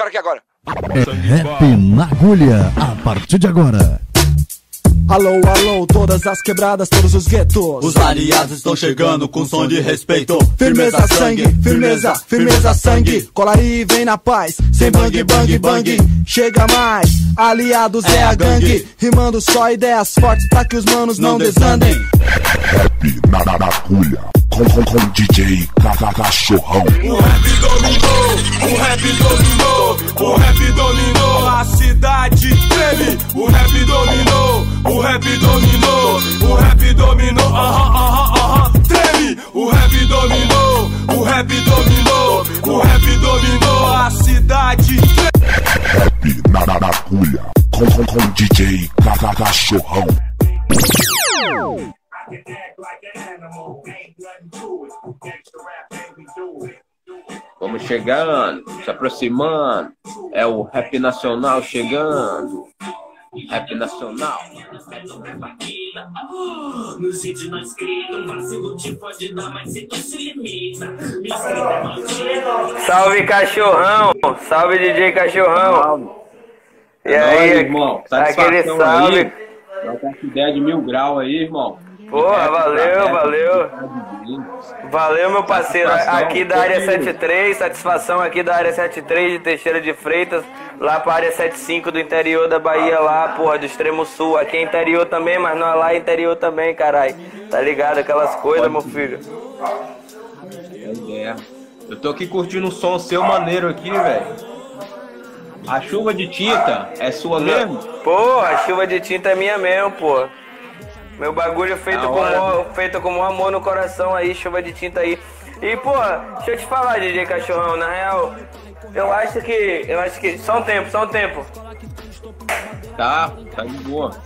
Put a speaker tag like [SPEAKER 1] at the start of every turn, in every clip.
[SPEAKER 1] Quero aqui agora.
[SPEAKER 2] É rap na agulha, a partir de agora.
[SPEAKER 3] Alô, alô, todas as quebradas, todos os guetos.
[SPEAKER 4] Os aliados estão chegando com som de respeito.
[SPEAKER 3] Firmeza, sangue, firmeza, firmeza, sangue. Cola aí, vem na paz, sem bang, bang, bang. Chega mais, aliados é, a gangue. Rimando só ideias fortes pra que os manos não, desandem.
[SPEAKER 5] Rap na, na, na com, com, com DJ Cachorrão.
[SPEAKER 6] O rap dominou, o rap dominou, o rap dominou, a cidade treme. O rap dominou, o rap dominou, o rap dominou, aham, aham, aham, treme. O rap dominou, o rap dominou, o rap dominou, a cidade treme.
[SPEAKER 5] Rap na, na, na agulha, com, com, com DJ Cachorrão.
[SPEAKER 7] Vamos chegando, se aproximando. É o rap nacional chegando. Rap nacional.
[SPEAKER 8] Nos vídeos não inscrito, vacilo te pode dar, mas se tu se limita.
[SPEAKER 9] Salve cachorrão! Salve DJ cachorrão! E
[SPEAKER 7] É
[SPEAKER 9] aí,
[SPEAKER 7] irmão.
[SPEAKER 9] aquele
[SPEAKER 7] Satisfação
[SPEAKER 9] salve.
[SPEAKER 7] aí. Essa ideia de mil graus aí, irmão.
[SPEAKER 9] Porra, valeu, valeu. Valeu, meu parceiro. Aqui da área
[SPEAKER 7] tamo junto.
[SPEAKER 9] 73, satisfação aqui da área 73 de Teixeira de Freitas, lá pra área 75 do interior da Bahia, lá, porra, do extremo sul. Aqui é interior também, mas não é lá é interior também, carai. Tá ligado? Aquelas coisas, meu filho.
[SPEAKER 7] É. Eu tô aqui curtindo um som seu maneiro aqui, velho. A chuva de tinta é sua mesmo?
[SPEAKER 9] Porra, a chuva de tinta é minha mesmo, pô. Meu bagulho feito com, feito com amor no coração aí, chuva de tinta aí. E, pô, deixa eu te falar, DJ Cachorrão, na real, eu acho que. Eu acho que. Só um tempo, só um tempo.
[SPEAKER 7] Tá, tá de boa.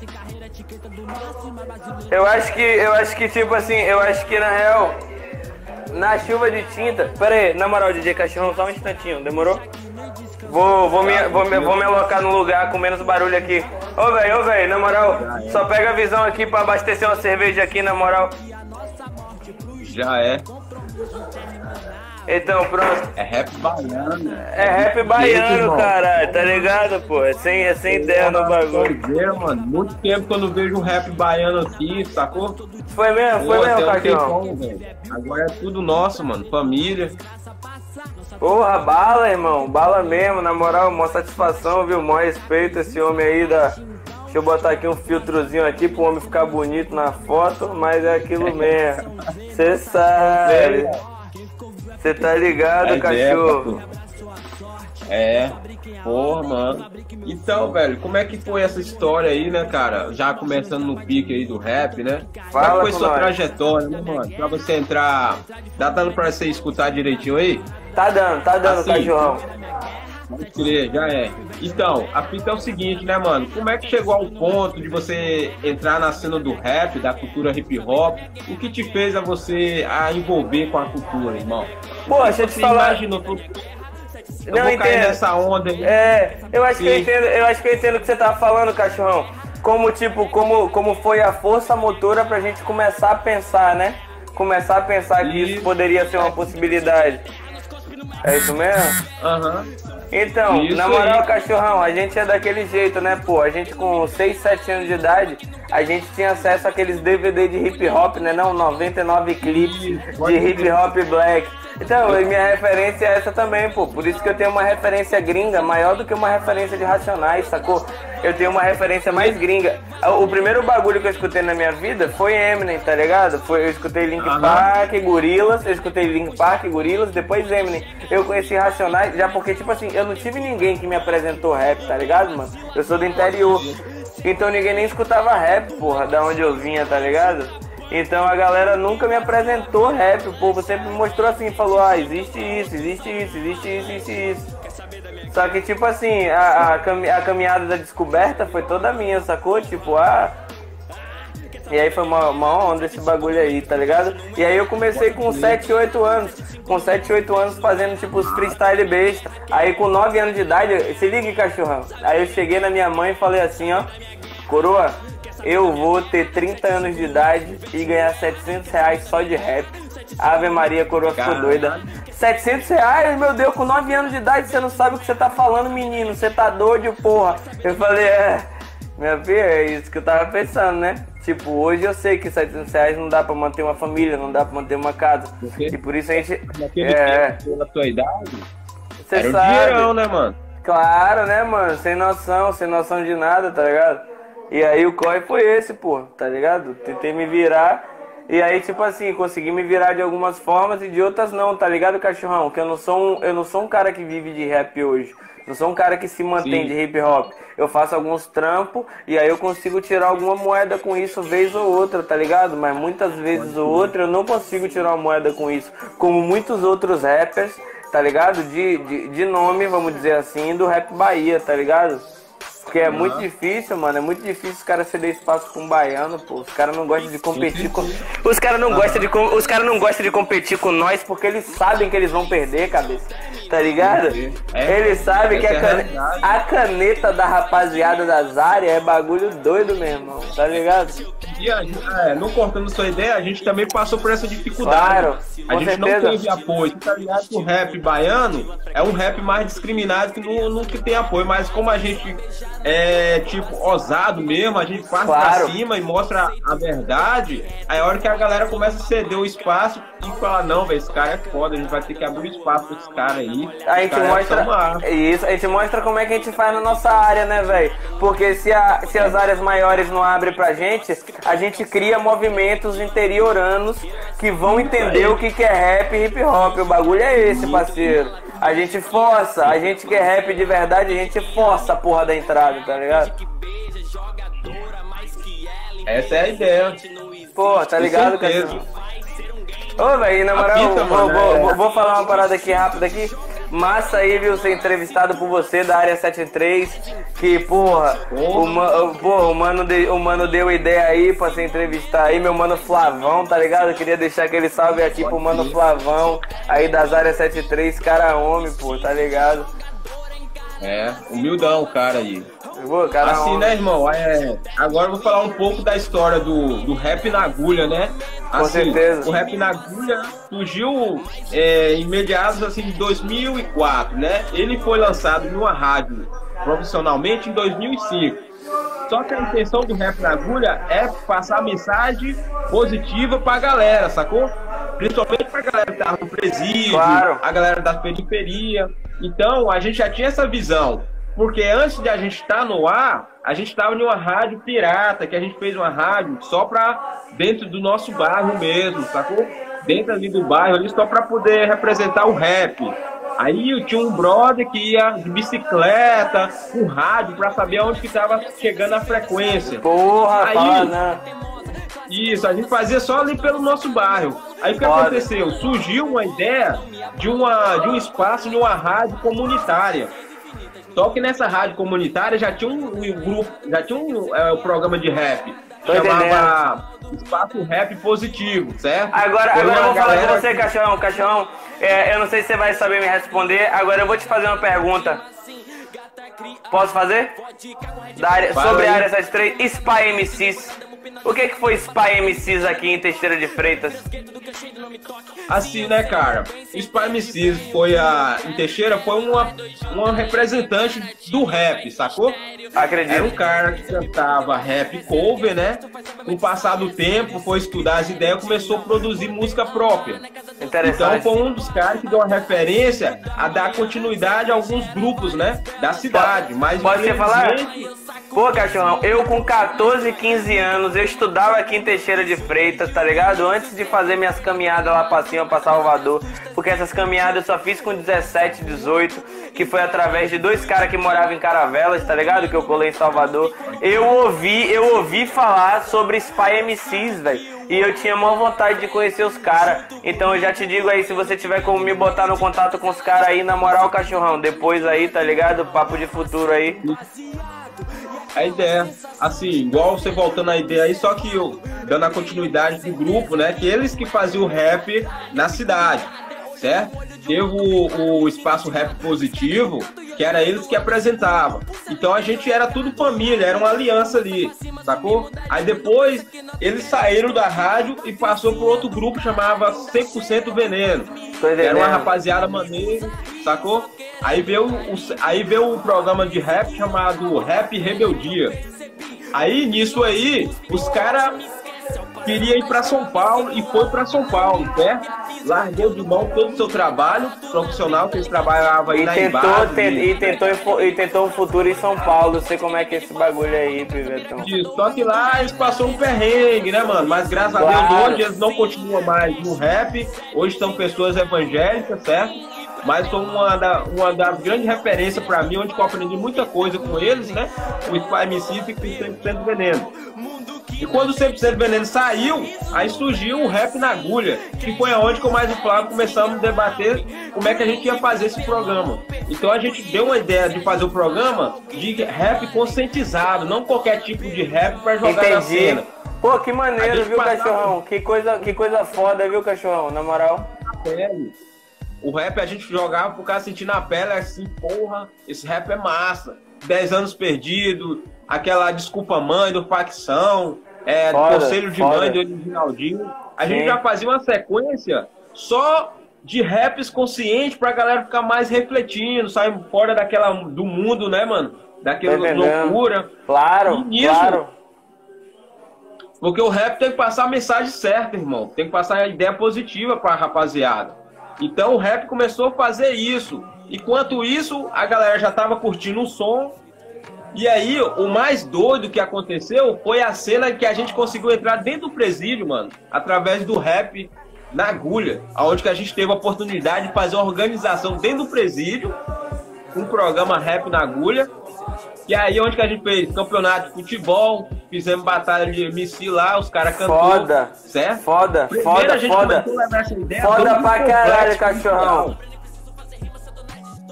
[SPEAKER 9] Eu acho que. Eu acho que, tipo assim, eu acho que na real. Na chuva de tinta. Pera aí, na moral, DJ Cachorrão, só um instantinho, demorou? Vou, vou, me, vou, me, vou me alocar num lugar com menos barulho aqui. Ô, velho, ô, velho, na moral, só pega a visão aqui pra abastecer uma cerveja aqui, na moral.
[SPEAKER 7] Já é.
[SPEAKER 9] Então, pronto.
[SPEAKER 7] É rap baiano.
[SPEAKER 9] É rap baiano, caralho, tá ligado, pô? É sem, é sem ideia no bagulho.
[SPEAKER 7] É, mano. Muito tempo que eu não vejo um rap baiano aqui, sacou?
[SPEAKER 9] Foi mesmo, foi
[SPEAKER 7] Pô,
[SPEAKER 9] mesmo,
[SPEAKER 7] velho. Agora é tudo nosso, mano. Família.
[SPEAKER 9] Porra, bala, irmão. Bala mesmo, na moral, mó satisfação, viu? Mó respeito esse homem aí da. Deixa eu botar aqui um filtrozinho aqui pro homem ficar bonito na foto, mas é aquilo mesmo. Cê sabe. Cê tá ligado,
[SPEAKER 7] É
[SPEAKER 9] cachorro?
[SPEAKER 7] É. Porra, mano. Então, velho, como é que foi essa história aí, né, cara? Já começando no pique aí do rap, né? como é
[SPEAKER 9] Fala
[SPEAKER 7] que foi sua
[SPEAKER 9] nós.
[SPEAKER 7] trajetória, né, mano? Pra você entrar. Tá dando pra você escutar direitinho aí?
[SPEAKER 9] Tá dando, tá dando,
[SPEAKER 7] Assim,
[SPEAKER 9] cachorrão.
[SPEAKER 7] Pode crer, já é. Então, a fita é o seguinte, né, mano? Como é que chegou ao ponto de você entrar na cena do rap, da cultura hip hop? O que te fez a você a envolver com a cultura, irmão?
[SPEAKER 9] Pô, deixa eu te
[SPEAKER 7] Você
[SPEAKER 9] falar.
[SPEAKER 7] imaginou tudo? Eu
[SPEAKER 9] Não entendo.
[SPEAKER 7] nessa onda.
[SPEAKER 9] É, eu acho que eu entendo, eu acho que eu entendo o que você tava falando, cachorrão. Como tipo, como, como foi a força motora pra gente começar a pensar, né? Começar a pensar que isso poderia ser uma possibilidade. É isso mesmo?
[SPEAKER 7] Aham.
[SPEAKER 9] Então,
[SPEAKER 7] Isso
[SPEAKER 9] na moral,
[SPEAKER 7] aí.
[SPEAKER 9] cachorrão, a gente é daquele jeito, né, pô? A gente com 6, 7 anos de idade, a gente tinha acesso àqueles DVD de hip hop, né? Não, 99 clipes de hip hop black. Então, minha referência é essa também, pô. Por isso que eu tenho uma referência gringa maior do que uma referência de Racionais, sacou? Eu tenho uma referência mais gringa. O primeiro bagulho que eu escutei na minha vida foi Eminem, tá ligado? Foi, eu escutei Link
[SPEAKER 7] Aham.
[SPEAKER 9] Park, Gorillaz, eu escutei Link Park, Gorillaz, depois Eminem. Eu conheci Racionais, já porque, tipo assim, eu não tive ninguém que me apresentou rap, tá ligado, mano? Eu sou do interior. Então ninguém nem escutava rap, porra, da onde eu vinha, tá ligado? Então a galera nunca me apresentou rap, o povo sempre me mostrou assim, falou, ah, existe isso, existe isso, existe isso, existe isso. Só que, tipo assim, a, a, cami- a caminhada da descoberta foi toda minha, sacou? Tipo, ah. E aí foi uma, uma onda esse bagulho aí, tá ligado? E aí eu comecei com 7, 8 anos. Com 7, 8 anos fazendo tipo os freestyle besta. Aí com 9 anos de idade, se liga, cachorrão. Aí eu cheguei na minha mãe e falei assim, ó. Coroa, eu vou ter 30 anos de idade e ganhar 700 reais só de rap. Ave Maria, coroa ficou doida. 700 reais, meu Deus, com 9 anos de idade você não sabe o que você tá falando, menino. Você tá doido, porra. Eu falei, é, minha filha, é isso que eu tava pensando, né? Tipo, hoje eu sei que 700 reais não dá pra manter uma família, não dá pra manter uma casa.
[SPEAKER 7] Porque
[SPEAKER 9] E por isso a gente. É,
[SPEAKER 7] tempo, pela tua idade,
[SPEAKER 9] você
[SPEAKER 7] era um
[SPEAKER 9] sabe.
[SPEAKER 7] dinheirão, né, mano?
[SPEAKER 9] Claro, né, mano? Sem noção, sem noção de nada, tá ligado? E aí o corre foi esse, pô, tá ligado? Tentei me virar. E aí, tipo assim, consegui me virar de algumas formas e de outras não, tá ligado, cachorrão? Que eu não sou um, eu não sou um cara que vive de rap hoje. Não sou um cara que se mantém
[SPEAKER 7] Sim.
[SPEAKER 9] de hip hop. Eu faço alguns trampos e aí eu consigo tirar alguma moeda com isso vez ou outra, tá ligado? Mas muitas vezes ou outra eu não consigo tirar uma moeda com isso. Como muitos outros rappers, tá ligado? De, de, de nome, vamos dizer assim, do rap Bahia, tá ligado? Porque é muito difícil, mano. É muito difícil os caras ceder espaço com um baiano, pô. Os caras não gostam de competir com. Os caras não gostam de com- os caras não gostam de competir com nós porque eles sabem que eles vão perder, cabeça. Tá ligado?
[SPEAKER 7] É,
[SPEAKER 9] eles sabem que
[SPEAKER 7] essa
[SPEAKER 9] a,
[SPEAKER 7] é a
[SPEAKER 9] caneta da rapaziada das áreas é bagulho doido, meu irmão. Tá ligado?
[SPEAKER 7] E a gente, é, não cortando sua ideia, a gente também passou por essa dificuldade.
[SPEAKER 9] Claro,
[SPEAKER 7] a gente não
[SPEAKER 9] certeza.
[SPEAKER 7] teve apoio. Tá ligado que o rap baiano é um rap mais discriminado que não, não que tem apoio, mas como a gente é tipo ousado mesmo, a gente passa
[SPEAKER 9] Claro.
[SPEAKER 7] pra cima e mostra a verdade, aí a hora que a galera começa a ceder o espaço e fala, não, velho, esse cara é foda, a gente vai ter que abrir o espaço pra esse cara aí.
[SPEAKER 9] A gente
[SPEAKER 7] é
[SPEAKER 9] mostra. Isso, a gente mostra como é que a gente faz na nossa área, né, velho? Porque se, a- se as áreas maiores não abrem pra gente, a gente cria movimentos interioranos que vão entender o que, que é rap e hip hop. O bagulho é esse, parceiro. A gente força, a gente que é rap de verdade, a gente força a porra da entrada, tá ligado?
[SPEAKER 7] Essa é a ideia.
[SPEAKER 9] Pô, tá ligado, cara? Ô, velho, na moral, vou-
[SPEAKER 7] é-
[SPEAKER 9] vou- vou falar uma parada aqui rápida aqui. Massa aí, viu, ser entrevistado por você da área 73. Que, porra, o, porra, o, mano de- o mano deu ideia aí pra se entrevistar aí, meu mano Flavão, tá ligado? Eu queria deixar aquele salve aqui pro mano Flavão, aí das áreas 73, cara homem, pô, tá ligado?
[SPEAKER 7] É, humildão, cara aí.
[SPEAKER 9] Cara
[SPEAKER 7] assim, né, irmão? É, agora eu vou falar um pouco da história do, do rap na agulha, né?
[SPEAKER 9] Com
[SPEAKER 7] Assim,
[SPEAKER 9] certeza.
[SPEAKER 7] O rap na agulha surgiu é, em meados assim, de 2004, né? Ele foi lançado numa rádio profissionalmente em 2005. Só que a intenção do rap na agulha é passar mensagem positiva pra galera, sacou? Principalmente pra galera que tava no presídio,
[SPEAKER 9] Claro.
[SPEAKER 7] a galera da periferia. Então, a gente já tinha essa visão. Porque antes de a gente estar no ar, a gente estava em uma rádio pirata, que a gente fez uma rádio só pra dentro do nosso bairro mesmo, sacou? Dentro ali do bairro, ali só pra poder representar o rap. Aí eu tinha um brother que ia de bicicleta, com rádio, pra saber aonde que tava chegando a frequência.
[SPEAKER 9] Porra,
[SPEAKER 7] Aí-
[SPEAKER 9] né?
[SPEAKER 7] Isso, a gente fazia só ali pelo nosso bairro. Aí o que
[SPEAKER 9] Foda.
[SPEAKER 7] aconteceu? Surgiu uma ideia de, uma, de um espaço de uma rádio comunitária. Só que nessa rádio comunitária já tinha um, um grupo, já tinha um é, um programa de rap.
[SPEAKER 9] Tô
[SPEAKER 7] chamava Espaço Rap Positivo, certo?
[SPEAKER 9] Agora,
[SPEAKER 7] Foi
[SPEAKER 9] agora eu vou falar com você, cachorrão, cachorrão. É, eu não sei se você vai saber me responder. Agora eu vou te fazer uma pergunta. Posso fazer? Da área,
[SPEAKER 7] Fala
[SPEAKER 9] sobre a
[SPEAKER 7] aí.
[SPEAKER 9] área 73, Spy MCs. O que, que foi Spy MCs aqui em Teixeira de Freitas?
[SPEAKER 7] Assim, né, cara? O Spy MCs foi a. Em Teixeira foi uma, uma representante do rap, sacou?
[SPEAKER 9] Acredito.
[SPEAKER 7] Era um cara que cantava rap cover, né? Com o passar do tempo, foi estudar as ideias e começou a produzir música própria. Então foi um dos caras que deu uma referência a dar continuidade a alguns grupos, né? Da cidade. Mas
[SPEAKER 9] Pode você falar? Pô, cachorrão, eu com 14, 15 anos, eu estudava aqui em Teixeira de Freitas, tá ligado? Antes de fazer minhas caminhadas lá pra cima, pra Salvador. Porque essas caminhadas eu só fiz com 17, 18, que foi através de dois caras que moravam em Caravelas, tá ligado? Que eu colei em Salvador. Eu ouvi, eu ouvi falar sobre Spy MCs, velho. E eu tinha maior vontade de conhecer os caras. Então eu já te digo aí, se você tiver como me botar no contato com os caras aí, na moral, cachorrão, depois aí, tá ligado? Papo de futuro aí.
[SPEAKER 7] A ideia, assim, igual você voltando a ideia aí, só que eu dando a continuidade do grupo, né? Que eles que faziam o rap na cidade, certo? Teve o, o espaço rap positivo, que era eles que apresentavam. Então a gente era tudo família, era uma aliança ali. sacou? Aí depois eles saíram da rádio e passou por outro grupo chamava 100% Veneno.
[SPEAKER 10] Tô
[SPEAKER 7] Era uma rapaziada maneira, sacou? Aí veio, o, aí veio o programa de rap chamado Rap Rebeldia. Aí nisso aí, os caras queriam ir pra São Paulo e foi pra São Paulo, certo? Largou de mão todo o seu trabalho profissional que eles trabalhavam aí
[SPEAKER 10] E
[SPEAKER 7] na
[SPEAKER 10] tentou,
[SPEAKER 7] Embase,
[SPEAKER 10] ten- e, tentou, e tentou um futuro em São Paulo. Sei como é que é esse bagulho aí, Pivetão.
[SPEAKER 7] Só que lá eles passaram um perrengue, né, mano? Mas graças a Deus
[SPEAKER 10] Claro.
[SPEAKER 7] hoje eles não continuam mais no rap, hoje são pessoas evangélicas, certo? Mas foi uma, da- uma das grandes referências pra mim, onde eu aprendi muita coisa com eles, né? O Spy MC e o 100% Veneno. E quando o 100% Veneno saiu, aí surgiu o Rap na Agulha, que foi aonde que eu mais e o Flávio começamos a debater como é que a gente ia fazer esse programa. Então a gente deu uma ideia de fazer o programa de rap conscientizado, não qualquer tipo de rap pra jogar na
[SPEAKER 10] Entendi.
[SPEAKER 7] cena.
[SPEAKER 10] Pô, que maneiro, viu,
[SPEAKER 7] passava-
[SPEAKER 10] cachorrão? Que coisa, que coisa foda, viu, cachorrão? Na moral.
[SPEAKER 7] pele. O rap a gente jogava pro cara sentir na pele assim, porra, esse rap é massa. 10 anos perdido, aquela desculpa mãe do facção, é, conselho de
[SPEAKER 10] foda.
[SPEAKER 7] mãe do Reginaldinho. A gente
[SPEAKER 10] Sim.
[SPEAKER 7] já fazia uma sequência só de raps conscientes pra galera ficar mais refletindo, sair fora daquela do mundo, né, mano? Daquela
[SPEAKER 10] entendendo.
[SPEAKER 7] loucura.
[SPEAKER 10] Claro,
[SPEAKER 7] E nisso,
[SPEAKER 10] claro.
[SPEAKER 7] Porque o rap tem que passar a mensagem certa, irmão. Tem que passar a ideia positiva pra rapaziada. Então o rap começou a fazer isso. Enquanto isso, a galera já tava curtindo o som. E aí, o mais doido que aconteceu foi a cena que a gente conseguiu entrar dentro do presídio, mano, através do rap na agulha, aonde que a gente teve a oportunidade de fazer uma organização dentro do presídio, um programa rap na agulha. E aí, onde que a gente fez campeonato de futebol, fizemos batalha de MC lá, os caras cantou,
[SPEAKER 10] Foda.
[SPEAKER 7] certo?
[SPEAKER 10] Foda,
[SPEAKER 7] Primeiro
[SPEAKER 10] foda,
[SPEAKER 7] a gente
[SPEAKER 10] foda.
[SPEAKER 7] começou a levar essa ideia
[SPEAKER 10] Foda pra caralho, cachorrão.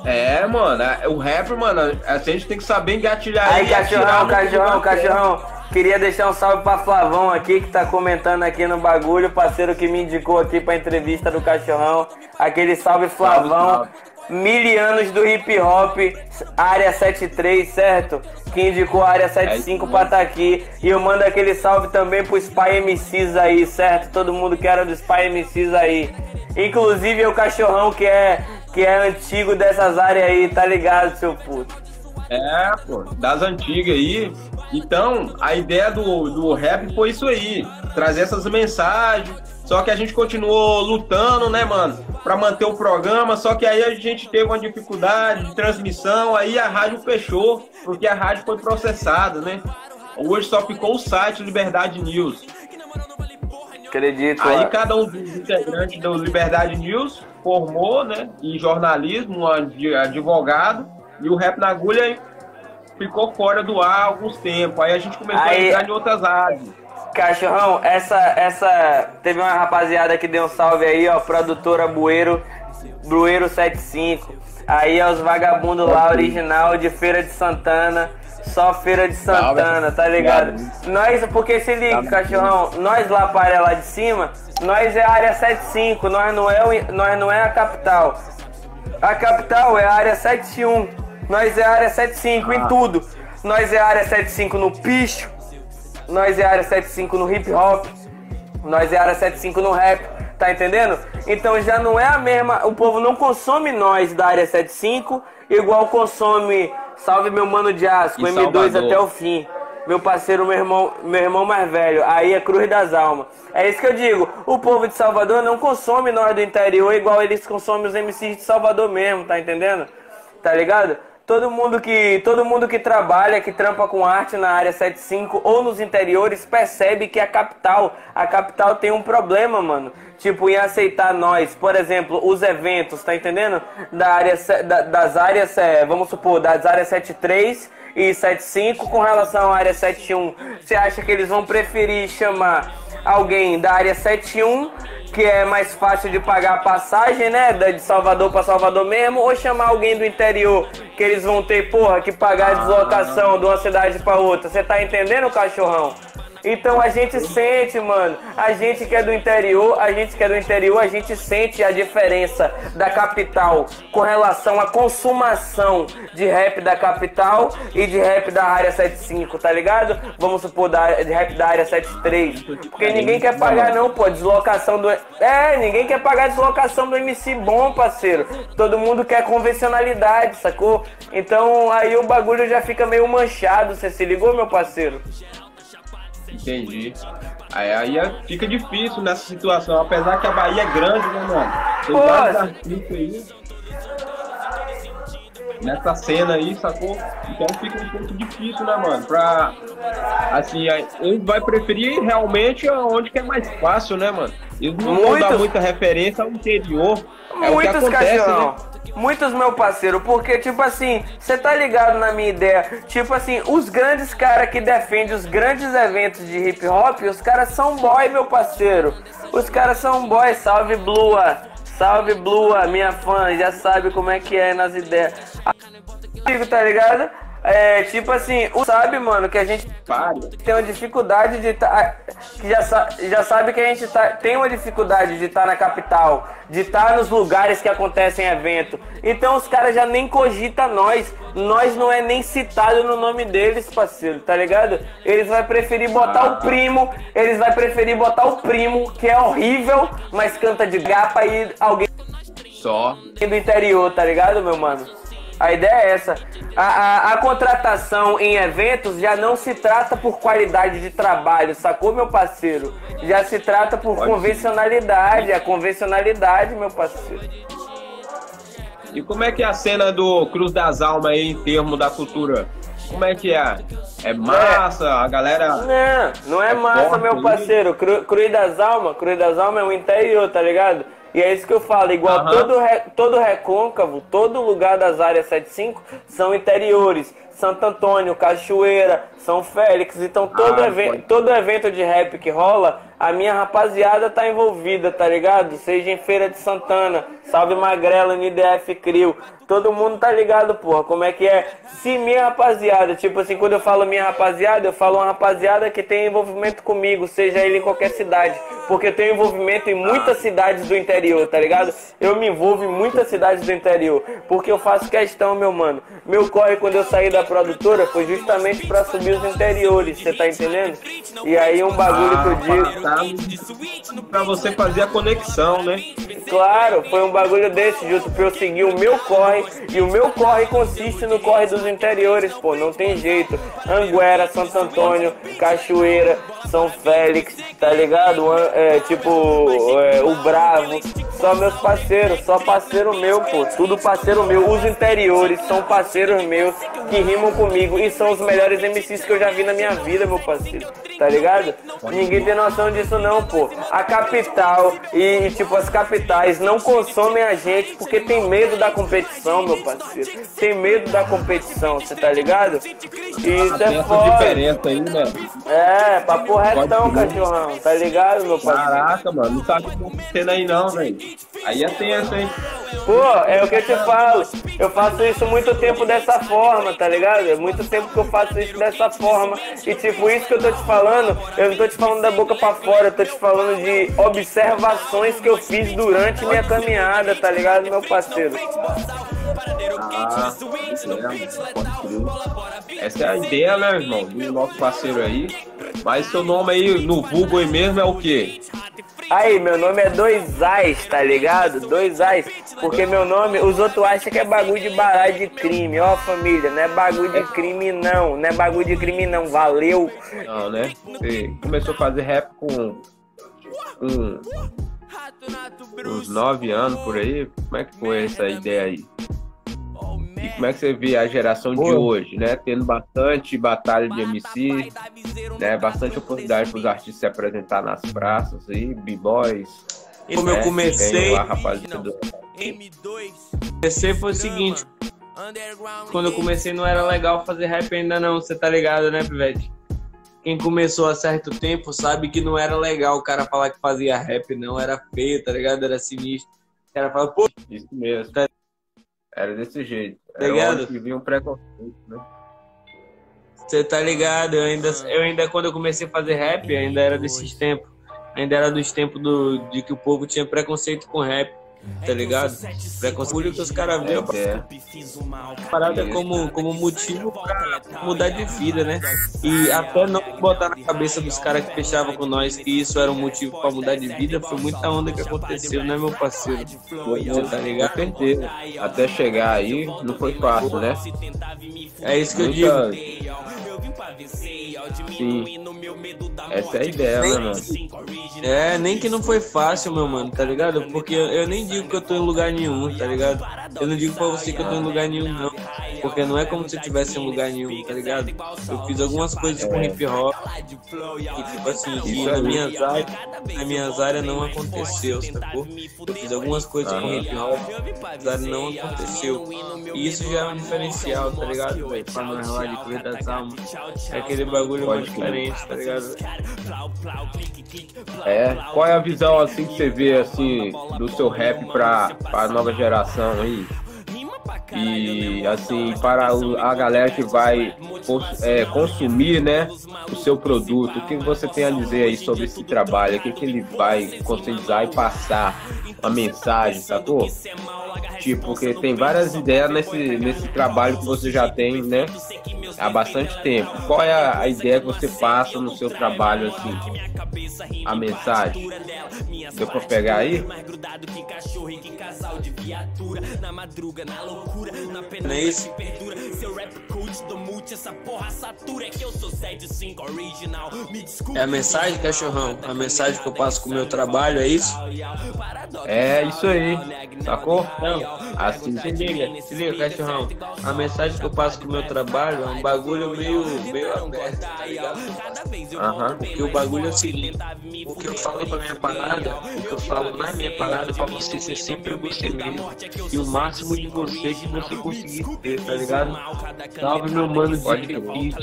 [SPEAKER 7] É, mano, é- o rap, mano, a gente tem que saber engatilhar
[SPEAKER 10] Aí,
[SPEAKER 7] atirar
[SPEAKER 10] cachorrão, cachorrão, cachorrão. Queria deixar um salve pra Flavão aqui, que tá comentando aqui no bagulho, parceiro que me indicou aqui pra entrevista do cachorrão. Aquele salve, Flavão.
[SPEAKER 7] salve.
[SPEAKER 10] Mil anos do hip hop, área 73, certo? Que indicou a área 75 pra estar aqui. E eu mando aquele salve também pro Spy MCs aí, certo? Todo mundo que era do Spy MCs aí. Inclusive o cachorrão que é, que é antigo dessas áreas aí, tá ligado, seu puto?
[SPEAKER 7] É, pô, das antigas aí. Então, a ideia do, do rap foi isso aí, trazer essas mensagens. Só que a gente continuou lutando, né, mano, pra manter o programa. Só que aí a gente teve uma dificuldade de transmissão, aí a rádio fechou, porque a rádio foi processada, né? Hoje só ficou o site Liberdade News.
[SPEAKER 10] Acredito.
[SPEAKER 7] Aí
[SPEAKER 10] ó.
[SPEAKER 7] cada um dos integrantes do Liberdade News formou, né, em jornalismo, um ad- advogado, e o Rap na Agulha ficou fora do ar há alguns tempos. Aí a gente começou
[SPEAKER 10] Aí-
[SPEAKER 7] a entrar em outras áreas.
[SPEAKER 10] Cachorrão, essa, essa. Teve uma rapaziada que deu um salve aí, ó. Produtora Bueiro, Bueiro 75. Aí é os vagabundos lá, original de Feira de Santana. Só Feira de Santana, tá ligado? Nós, porque se liga, cachorrão, nós lá para lá de cima, nós é a área 75, nós não é, o- nós não é a capital. A capital é a área 71. Nós é a área 75 em tudo. Nós é a área 75 no picho. Nós é a área 75 no hip hop. Nós é a área 75 no rap. Tá entendendo? Então já não é a mesma. O povo não consome nós da área 75 igual consome. Salve meu mano de Asco,
[SPEAKER 7] E
[SPEAKER 10] M2
[SPEAKER 7] Salvador.
[SPEAKER 10] até o fim. Meu parceiro, meu irmão, meu irmão mais velho. Aí é Cruz das Almas. É isso que eu digo. O povo de Salvador não consome nós do interior igual eles consomem os MCs de Salvador mesmo, tá entendendo? Tá ligado? Todo mundo que todo mundo que trabalha, que trampa com arte na área 75 ou nos interiores percebe que a capital, a capital tem um problema, mano. Tipo, em aceitar nós, por exemplo, os eventos, tá entendendo? Da área da- das áreas, é, vamos supor, das áreas 73 e 75 com relação à área 71. Você acha que eles vão preferir chamar alguém da área 71, que é mais fácil de pagar a passagem, né? da- De Salvador para Salvador mesmo, ou chamar alguém do interior, que eles vão ter, porra, que pagar a deslocação de uma cidade para outra. Você tá entendendo, cachorrão? Então a gente sente, mano. A gente que é do interior, a gente que é do interior, a gente sente a diferença da capital com relação à consumação de rap da capital e de rap da área 75, tá ligado? Vamos supor, da, de rap da área 73. Porque ninguém quer pagar, não, pô. Deslocação do. É, ninguém quer pagar a deslocação do MC bom, parceiro. Todo mundo quer convencionalidade, sacou? Então aí o bagulho já fica meio manchado. Você se ligou, meu parceiro?
[SPEAKER 7] Entendi. Aí, aí é- fica difícil nessa situação, apesar que a Bahia é grande, né, mano? Tem vários artistas aí. Nessa cena aí, sacou? Então fica um pouco difícil, né, mano? Pra. Assim, ele vai preferir realmente onde que é mais fácil, né, mano? Eles não vão dar
[SPEAKER 10] Muitos-
[SPEAKER 7] muita referência ao interior. É o que
[SPEAKER 10] Muitos
[SPEAKER 7] acontece,
[SPEAKER 10] cachorrão.
[SPEAKER 7] né?
[SPEAKER 10] Muitos, meu parceiro, porque, tipo assim, você tá ligado na minha ideia? Tipo assim, os grandes caras que defendem os grandes eventos de hip hop, os caras são boy, meu parceiro. Os caras são boy, salve Blua. Salve Blua, minha fã, já sabe como é que é nas ideias. Amigo, tá ligado? É, tipo assim, o sabe, mano, que a gente tem uma dificuldade de estar. que já, sa- já sabe que a gente tá, tem uma dificuldade de estar na capital, de estar nos lugares que acontecem evento. Então os caras já nem cogita nós. Nós não é nem citado no nome deles, parceiro, tá ligado? Eles vai preferir botar o primo, eles vai preferir botar o primo, que é horrível, mas canta de gapa e alguém
[SPEAKER 7] Só.
[SPEAKER 10] do interior, tá ligado, meu mano? A ideia é essa. A, a- a contratação em eventos já não se trata por qualidade de trabalho, sacou, meu parceiro? Já se trata por
[SPEAKER 7] Pode
[SPEAKER 10] convencionalidade. A convencionalidade, meu parceiro.
[SPEAKER 7] E como é que é a cena do Cruz das Almas aí em termos da cultura? Como é que é? É massa, a galera.
[SPEAKER 10] Não, não é
[SPEAKER 7] É
[SPEAKER 10] massa,
[SPEAKER 7] forte
[SPEAKER 10] meu parceiro. Cru, Cruz das Almas, Cruz das Almas é o interior, tá ligado? E é isso que eu falo, igual
[SPEAKER 7] Aham.
[SPEAKER 10] todo, re- todo recôncavo, todo lugar das áreas 75 são interiores. Santo Antônio, Cachoeira, São Félix, então todo,
[SPEAKER 7] Ah,
[SPEAKER 10] even-
[SPEAKER 7] pode.
[SPEAKER 10] todo evento de rap que rola, a minha rapaziada tá envolvida, tá ligado? Seja em Feira de Santana, Salve Magrela, NDF Crio, todo mundo tá ligado, porra, como é que é? Se minha rapaziada, tipo assim, quando eu falo minha rapaziada, eu falo uma rapaziada que tem envolvimento comigo, seja ele em qualquer cidade, porque eu tenho envolvimento em muitas cidades do interior, tá ligado? Eu me envolvo em muitas cidades do interior, porque eu faço questão, meu mano. Meu corre quando eu saí da produtora foi justamente pra subir interiores, você tá entendendo? E aí um bagulho que eu digo.
[SPEAKER 7] Tá pra você fazer a conexão, né?
[SPEAKER 10] Claro, foi um bagulho desse, Justo, pra eu seguir o meu corre. E o meu corre consiste no corre dos interiores, pô, não tem jeito. Anguera, Santo Antônio, Cachoeira, São Félix, tá ligado? É, tipo, é, o Bravo. Só meus parceiros, só parceiro meu, pô. Tudo parceiro meu. Os interiores são parceiros meus que rimam comigo e são os melhores MCs que eu já vi na minha vida, meu parceiro. Tá ligado? Ninguém tem noção disso não, pô. A capital e, tipo, as capitais não consomem a gente porque tem medo da competição, meu parceiro. Tem medo da competição, você tá ligado? Isso é foda.
[SPEAKER 7] diferença aí, né?
[SPEAKER 10] É, papo retão, cachorrão. Tá ligado, meu parceiro?
[SPEAKER 7] Caraca, mano, não tá acontecendo aí não, velho. Aí é tenso, hein?
[SPEAKER 10] Pô, é o que eu te falo. Eu faço isso muito tempo dessa forma, tá ligado? É muito tempo que eu faço isso dessa forma. E tipo, isso que eu tô te falando, eu não tô te falando da boca pra fora, eu tô te falando de observações que eu fiz durante minha caminhada, tá ligado, meu parceiro?
[SPEAKER 7] Ah, é. Essa é a ideia, né, irmão? Do nosso parceiro aí. Mas seu nome aí no Google aí mesmo é o quê?
[SPEAKER 10] Aí, meu nome é Dois Ais, tá ligado? Dois Ais. Porque meu nome, os outros acham que é bagulho de baralho de crime. Ó, família, não é bagulho de crime, não. Não é bagulho de crime, não. Valeu.
[SPEAKER 7] Não, né? Você começou a fazer rap com, com uns nove anos por aí. Como é que foi essa ideia aí? E como é que você vê a geração de hoje, né? Tendo bastante batalha de MC, né? Bastante oportunidade para os artistas se apresentar nas praças aí, b-boys.
[SPEAKER 9] Como eu
[SPEAKER 7] né?
[SPEAKER 9] comecei-
[SPEAKER 7] Tem lá, rapaziada.
[SPEAKER 9] comecei foi o seguinte. Quando eu comecei não era legal fazer rap ainda não, você tá ligado, né, Pivete? Quem começou há certo tempo sabe que não era legal o cara falar que fazia rap, não. Era feio, tá ligado? Era sinistro. O cara fala, pô,
[SPEAKER 7] Isso mesmo. Era desse jeito.
[SPEAKER 9] Tá
[SPEAKER 7] Era
[SPEAKER 9] ligado?
[SPEAKER 7] que vinha um preconceito, né?
[SPEAKER 9] Você tá ligado? Eu ainda, eu ainda, quando eu comecei a fazer rap, ainda era desses tempos. Ainda era dos tempos do, de que o povo tinha preconceito com rap. Tá ligado? Preconceito que os caras viam
[SPEAKER 7] É.
[SPEAKER 9] parada como, como motivo pra mudar de vida, né? E até não botar na cabeça dos caras que fechavam com nós que isso era um motivo pra mudar de vida, foi muita onda que aconteceu, né, meu parceiro? Você tá ligado?
[SPEAKER 7] certeza. Até chegar aí não foi fácil, né?
[SPEAKER 9] É isso que eu digo.
[SPEAKER 7] Sim. Essa é a ideia, né, mano?
[SPEAKER 9] É, nem que não foi fácil, meu mano, tá ligado? Porque eu, eu nem digo que eu tô em lugar nenhum, tá ligado? Eu não digo pra você que eu tô em lugar nenhum, não. Porque não é como se eu tivesse em lugar nenhum, tá ligado? Eu fiz algumas coisas com hip hop que, tipo assim, que na minhas áreas, na minhas áreas não aconteceu, sacou? Eu fiz algumas coisas com hip hop, mas não aconteceu. E isso já é um diferencial, tá ligado? Pra nós lá de Cruz das Almas. É aquele bagulho mais diferente, tá ligado?
[SPEAKER 7] É. Qual é a visão assim que você vê assim do seu rap pra, pra nova geração aí? E assim, para a galera que vai é, consumir né, o seu produto, o que você tem a dizer aí sobre esse trabalho? O que, que ele vai conscientizar e passar uma mensagem, sacou? Tipo, porque tem várias ideias nesse, nesse trabalho que você já tem, né? Há bastante tempo. Qual é a, a ideia que você passa no seu trabalho, assim? A mensagem? Deu pra pegar aí?
[SPEAKER 9] Não é isso? É a mensagem, cachorrão? A mensagem que eu passo com o meu trabalho, é isso?
[SPEAKER 7] É isso aí, sacou?
[SPEAKER 9] Não,
[SPEAKER 7] Assim,
[SPEAKER 9] se liga, se liga, cachorrão. A mensagem que eu passo com o meu trabalho é um bagulho meio, meio aberto, tá ligado?
[SPEAKER 7] aham.
[SPEAKER 9] Porque o bagulho é o seguinte, o que eu falo pra minha parada, o que eu falo na minha parada pra você ser sempre você mesmo. E o máximo de você que você conseguir ter, tá ligado? Salve meu mano de
[SPEAKER 7] Pode
[SPEAKER 9] Pipi.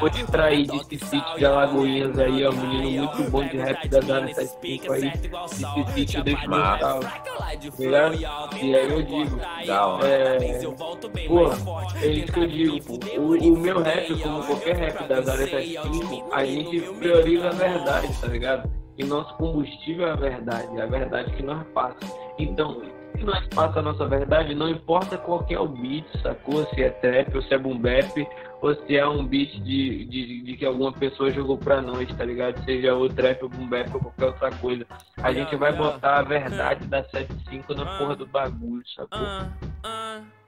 [SPEAKER 9] Vou te trair desse sítio de Alagoinhas aí, ó. Menino muito bom de rap da Zara 75 aí. Desse sítio deixa
[SPEAKER 7] Massa.
[SPEAKER 9] salve. Tá ligado? E aí eu digo,
[SPEAKER 7] Da hora.
[SPEAKER 9] é, pô, é isso que eu digo, pô. O, o meu rap, como qualquer rap da Zara 75, a gente prioriza a verdade, tá ligado? E nosso combustível é a verdade, é a verdade que nós passamos. Então, se nós passamos a nossa verdade, não importa qual que é o beat, sacou? Se é trap ou se é boom bap, ou se é um beat de, de, de que alguma pessoa jogou pra nós, tá ligado? Seja o trap ou boom bap ou qualquer outra coisa. A gente vai botar a verdade da 75 na porra do bagulho, sacou?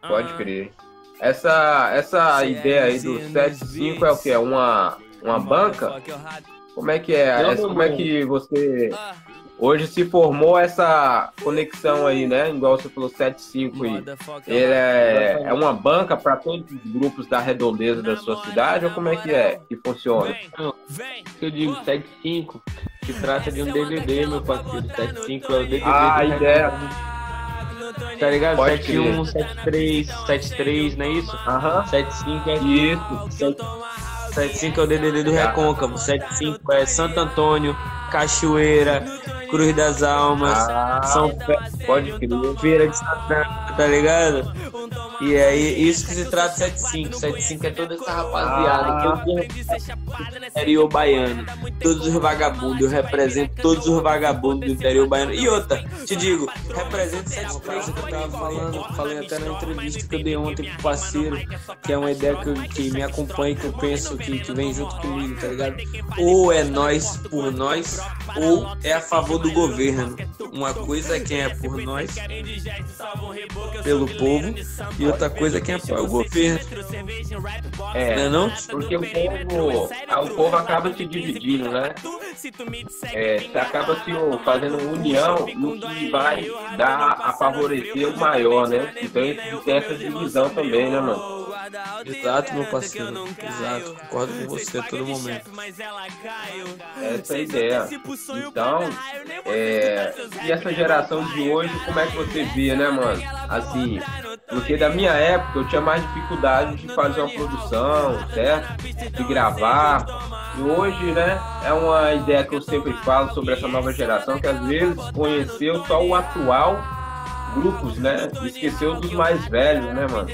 [SPEAKER 7] Pode crer. Essa, essa ideia aí do 75 é o que? É uma, uma banca? Como é que é? Essa- Como é que você. Hoje se formou essa conexão aí, né? Igual você falou, 75 aí. Ele é, é uma banca para todos os grupos da redondeza da sua cidade ou como é que é que funciona?
[SPEAKER 9] Não, eu digo 75, se trata de um DVD, meu parceiro. 75 é o DVD
[SPEAKER 7] Ah, ideia.
[SPEAKER 9] Tá ligado?
[SPEAKER 7] Pode
[SPEAKER 9] 71, 73, 73, não é isso?
[SPEAKER 7] Aham.
[SPEAKER 9] 75 é
[SPEAKER 7] Isso.
[SPEAKER 9] 75 é o DDD do Recôncavo, 75 é Santo Antônio, Cachoeira, Cruz das Almas,
[SPEAKER 7] Ah,
[SPEAKER 9] São Fé,
[SPEAKER 7] Pode crer.
[SPEAKER 9] Feira de Santana, tá ligado? E aí, isso que se trata de 75. 75 é toda essa rapaziada que eu tenho interior baiano. Todos os vagabundos, eu represento todos os vagabundos do interior baiano. E outra, te digo, represento 73 que eu tava falando, falei até na entrevista que eu dei ontem pro parceiro, que é uma ideia que, eu- que me acompanha, que eu penso que, que vem junto comigo, tá ligado? Ou é nós por nós, ou é a favor do governo. Uma coisa é quem é por nós, pelo povo, e outra coisa é quem apoia o governo. Não é
[SPEAKER 7] É,
[SPEAKER 9] não?
[SPEAKER 7] porque o povo, ah, o povo acaba se dividindo, né? É, você acaba se fazendo união no que vai dar a favorecer o maior, né? Então tem essa divisão também, né, mano?
[SPEAKER 9] Exato, meu parceiro. Exato, concordo com você a todo momento.
[SPEAKER 7] Essa é a ideia. Então, é, e essa geração de hoje, como é que você vê, né, mano? Assim, porque da minha época eu tinha mais dificuldade de fazer uma produção, certo? De gravar. E hoje, né, é uma ideia que eu sempre falo sobre essa nova geração, que às vezes conheceu só o atual grupos, né? Esqueceu dos mais velhos, né, mano?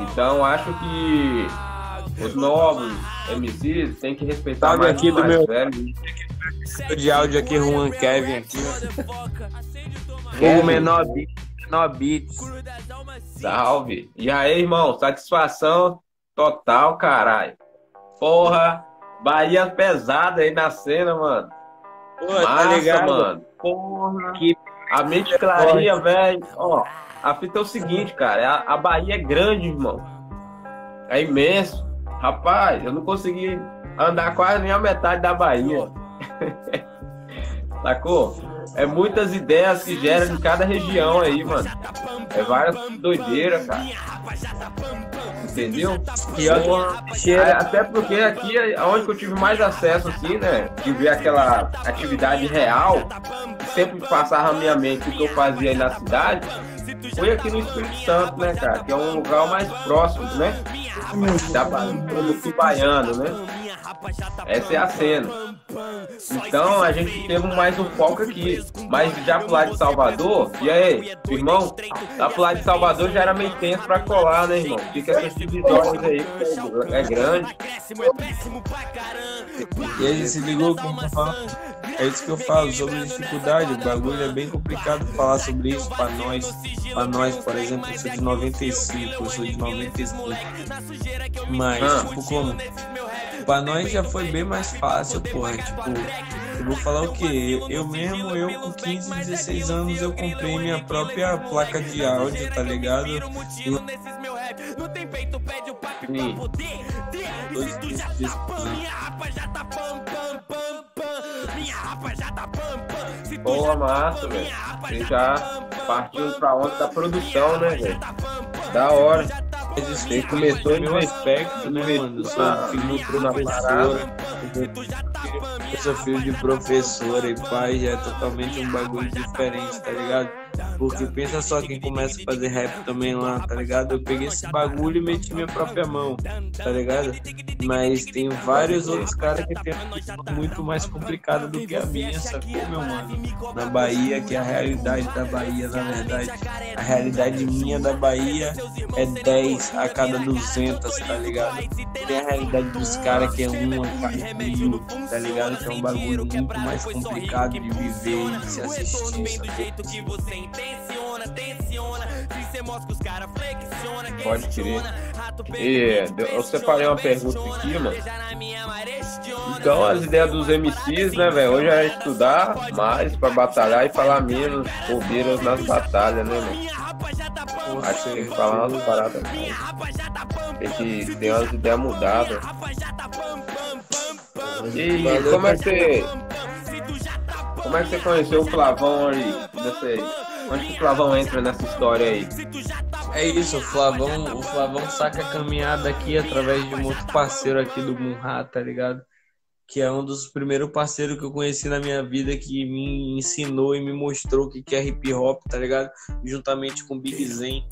[SPEAKER 7] Então acho que os novos MCs têm que respeitar
[SPEAKER 9] Salve
[SPEAKER 7] mais
[SPEAKER 9] aqui do
[SPEAKER 7] mais
[SPEAKER 9] meu- de áudio aqui, Juan Kevin aqui.
[SPEAKER 7] Kevin.
[SPEAKER 9] O menor beat, menor beats.
[SPEAKER 7] Salve. E aí, irmão, satisfação total, caralho. Porra, Bahia pesada aí na cena, mano.
[SPEAKER 9] Pô,
[SPEAKER 7] Massa,
[SPEAKER 9] tá ligado?
[SPEAKER 7] mano.
[SPEAKER 9] Porra. Que
[SPEAKER 7] A mente clarinha, velho. Ó, a fita é o seguinte, cara. A, a Bahia é grande, irmão. É imenso. Rapaz, eu não consegui andar quase nem a metade da Bahia. Sacou? É muitas ideias que geram em cada região aí, mano. É várias doideiras, cara. Entendeu?
[SPEAKER 9] E cheira-
[SPEAKER 7] é, até porque aqui é onde eu tive mais acesso, assim, né? De ver aquela atividade real, sempre passava na minha mente o que eu fazia aí na cidade, foi aqui no Espírito Santo, né, cara? Que é um lugar mais próximo, né? Da do baiano, né? Essa é a cena. Então a gente teve mais um foco aqui. Mas já pro lado de Salvador, e aí, irmão? Lá pro lado de Salvador já era meio tenso pra colar, né, irmão? Fica essas divisões aí, que é grande.
[SPEAKER 9] E aí, se ligou eu falo? É isso que eu falo sobre dificuldade. O bagulho é bem complicado falar sobre isso pra nós. Pra nós, por exemplo, eu sou de 95, eu sou de 95. Mas,
[SPEAKER 7] Ah.
[SPEAKER 9] tipo, como? Pra nós já foi bem mais fácil, porra. Tipo, eu vou falar o quê? Eu, mesmo, eu com 15, 16 anos, eu comprei minha própria placa de áudio, tá ligado?
[SPEAKER 7] Sim.
[SPEAKER 9] dois discos,
[SPEAKER 7] Boa massa, velho. Já partiu pra onda da produção, né, velho? Da hora.
[SPEAKER 9] Você começou em meu aspecto, né, mano? Filho de professora. Eu sou filho de professora e pai já é totalmente um bagulho diferente, tá ligado? Porque pensa só quem começa a fazer rap também lá, tá ligado? Eu peguei esse bagulho e meti minha própria mão, tá ligado? Mas tem vários outros caras que tem muito mais complicada do que a minha, sacou, meu mano? Na Bahia, que é a realidade da Bahia, na verdade. A realidade minha da Bahia é 10 a cada 200, tá ligado? Tem a realidade dos caras que é 1 a mil, tá ligado? Que é um bagulho muito mais complicado de viver e de se assistir, sacou?
[SPEAKER 7] Pode crer. E eu separei uma pergunta aqui, mano. Então, as ideias dos MCs, né, velho? Hoje é estudar mais pra batalhar e falar menos bobeiras nas batalhas, né, mano? Acho que tem que falar umas paradas mais. Tem que ter umas ideias mudadas. E
[SPEAKER 9] Valeu,
[SPEAKER 7] como é que você. Como é que você conheceu o Flavão aí? Nessa? Onde que o Flavão entra nessa história aí?
[SPEAKER 9] É isso, o Flavão, o Flavão saca a caminhada aqui através de um outro parceiro aqui do Munha, tá ligado? Que é um dos primeiros parceiros que eu conheci na minha vida que me ensinou e me mostrou o que é hip hop, tá ligado? Juntamente com o Big Zen.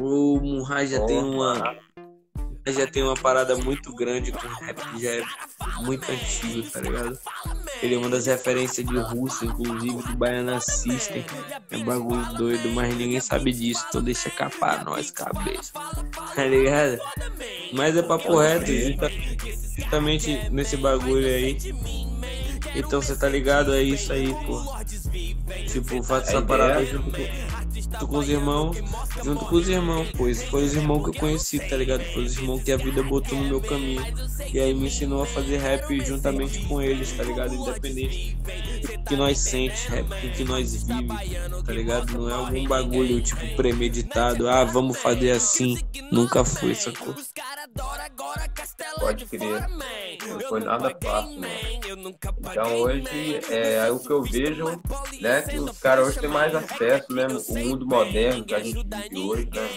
[SPEAKER 9] O Munha já tem uma já tem uma parada muito grande com rap, que já é muito antigo, tá ligado? Ele é uma das referências de russo, inclusive do Baiana System. É um bagulho doido, mas ninguém sabe disso, então deixa capar nós, cabeça. Tá ligado? Mas é papo reto, justa- justamente nesse bagulho aí. Então você tá ligado? É isso aí, pô. Tipo, faço essa
[SPEAKER 7] É
[SPEAKER 9] parada junto com, junto com os irmãos. Junto com os irmãos, pois foi os irmãos que eu conheci, tá ligado? Foi os irmãos que a vida botou no meu caminho. E aí me ensinou a fazer rap juntamente com eles, tá ligado? Independente do que nós sente, rap do que nós vive, tá ligado? Não é algum bagulho, tipo, premeditado. Ah, vamos fazer assim. Nunca foi, sacou?
[SPEAKER 7] Pode crer. Não foi nada fácil, mano. Então hoje é o que eu vejo, né? Que os caras hoje têm mais acesso, né? O mundo moderno que a gente vive hoje, né?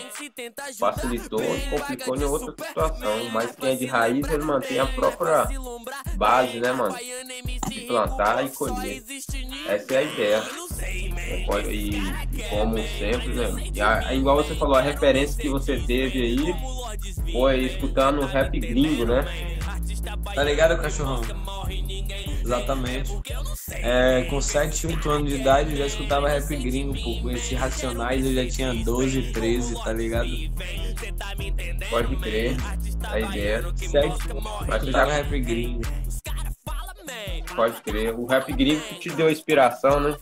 [SPEAKER 7] Facilitou e complicou em outra situação. Mas quem é de raiz, ele mantém a própria base, né, mano? De plantar e colher. Essa é a ideia. E, e como sempre, né? E a- igual você falou, a referência que você teve aí foi escutando rap gringo, né?
[SPEAKER 9] Tá ligado, cachorrão? Exatamente. É, com 7, 8 anos de idade eu já escutava rap gringo, pô. Esse Racionais eu já tinha 12, 13, tá ligado?
[SPEAKER 7] Pode crer. A ideia.
[SPEAKER 9] 7 eu escutava rap gringo.
[SPEAKER 7] Pode crer. O rap gringo que te deu a inspiração, né?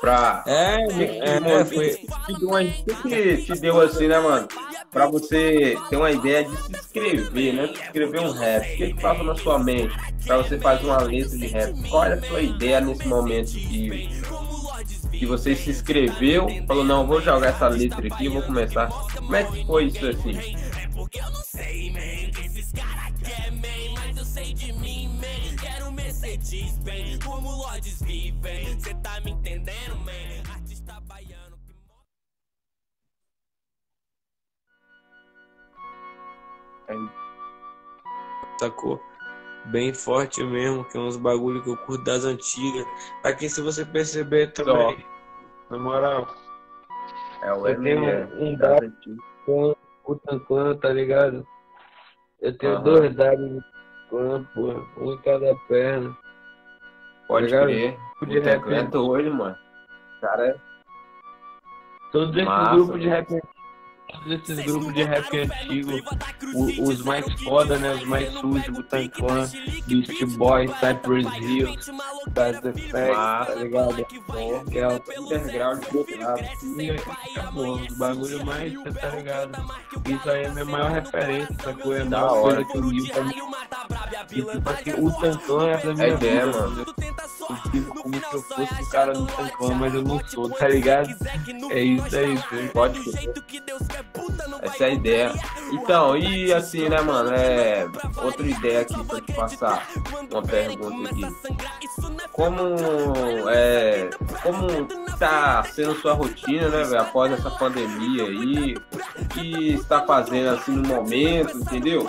[SPEAKER 7] Pra.
[SPEAKER 9] É, é, foi.
[SPEAKER 7] te deu uma- que te deu assim, né, mano? Pra você ter uma ideia de se inscrever, né? Escrever um rap. O que que passa na sua mente pra você fazer uma letra de rap? Qual era a sua ideia nesse momento que, que você se inscreveu? Falou, não, vou jogar essa letra aqui, vou começar. Como é que foi isso assim?
[SPEAKER 9] Sacou? Bem forte mesmo, que é uns bagulho que eu curto das antigas. Aqui, se você perceber também, na moral,
[SPEAKER 7] É o
[SPEAKER 9] Eu tenho um
[SPEAKER 7] é,
[SPEAKER 9] dado.
[SPEAKER 7] das antigas.
[SPEAKER 9] com o Tancan, tá ligado? Eu tenho
[SPEAKER 7] Aham.
[SPEAKER 9] dois dados no Tancan, porra, um em cada perna.
[SPEAKER 7] Pode
[SPEAKER 9] Ligado?
[SPEAKER 7] crer.
[SPEAKER 9] De
[SPEAKER 7] O Teclento hoje, mano. Cara, é
[SPEAKER 9] Todos esses
[SPEAKER 7] Massa,
[SPEAKER 9] grupos de
[SPEAKER 7] mano.
[SPEAKER 9] Rap todos esses grupos de rap antigo, o- os mais foda, né? Os mais sujos, Butancan, Beast Boy, Cypress Hill, Das Effect,
[SPEAKER 7] Massa.
[SPEAKER 9] tá ligado? Delta,
[SPEAKER 7] underground pesado.
[SPEAKER 9] E, pô, os bagulho mais, tá ligado? Isso aí é a minha maior referência, sacou? É a
[SPEAKER 7] Da hora.
[SPEAKER 9] coisa que eu li pra mim. E, tipo assim, o Tancan é da minha
[SPEAKER 7] É ideia, mano.
[SPEAKER 9] Vivo como se eu fosse um cara do Tancan, mas eu não sou, tá ligado? É isso aí, filho.
[SPEAKER 7] Pode crer. Essa é a ideia. Então, e assim, né, mano? É outra ideia aqui pra te passar uma pergunta aqui. Como é, como tá sendo sua rotina, né, velho, após essa pandemia aí? O que está fazendo assim no momento, entendeu?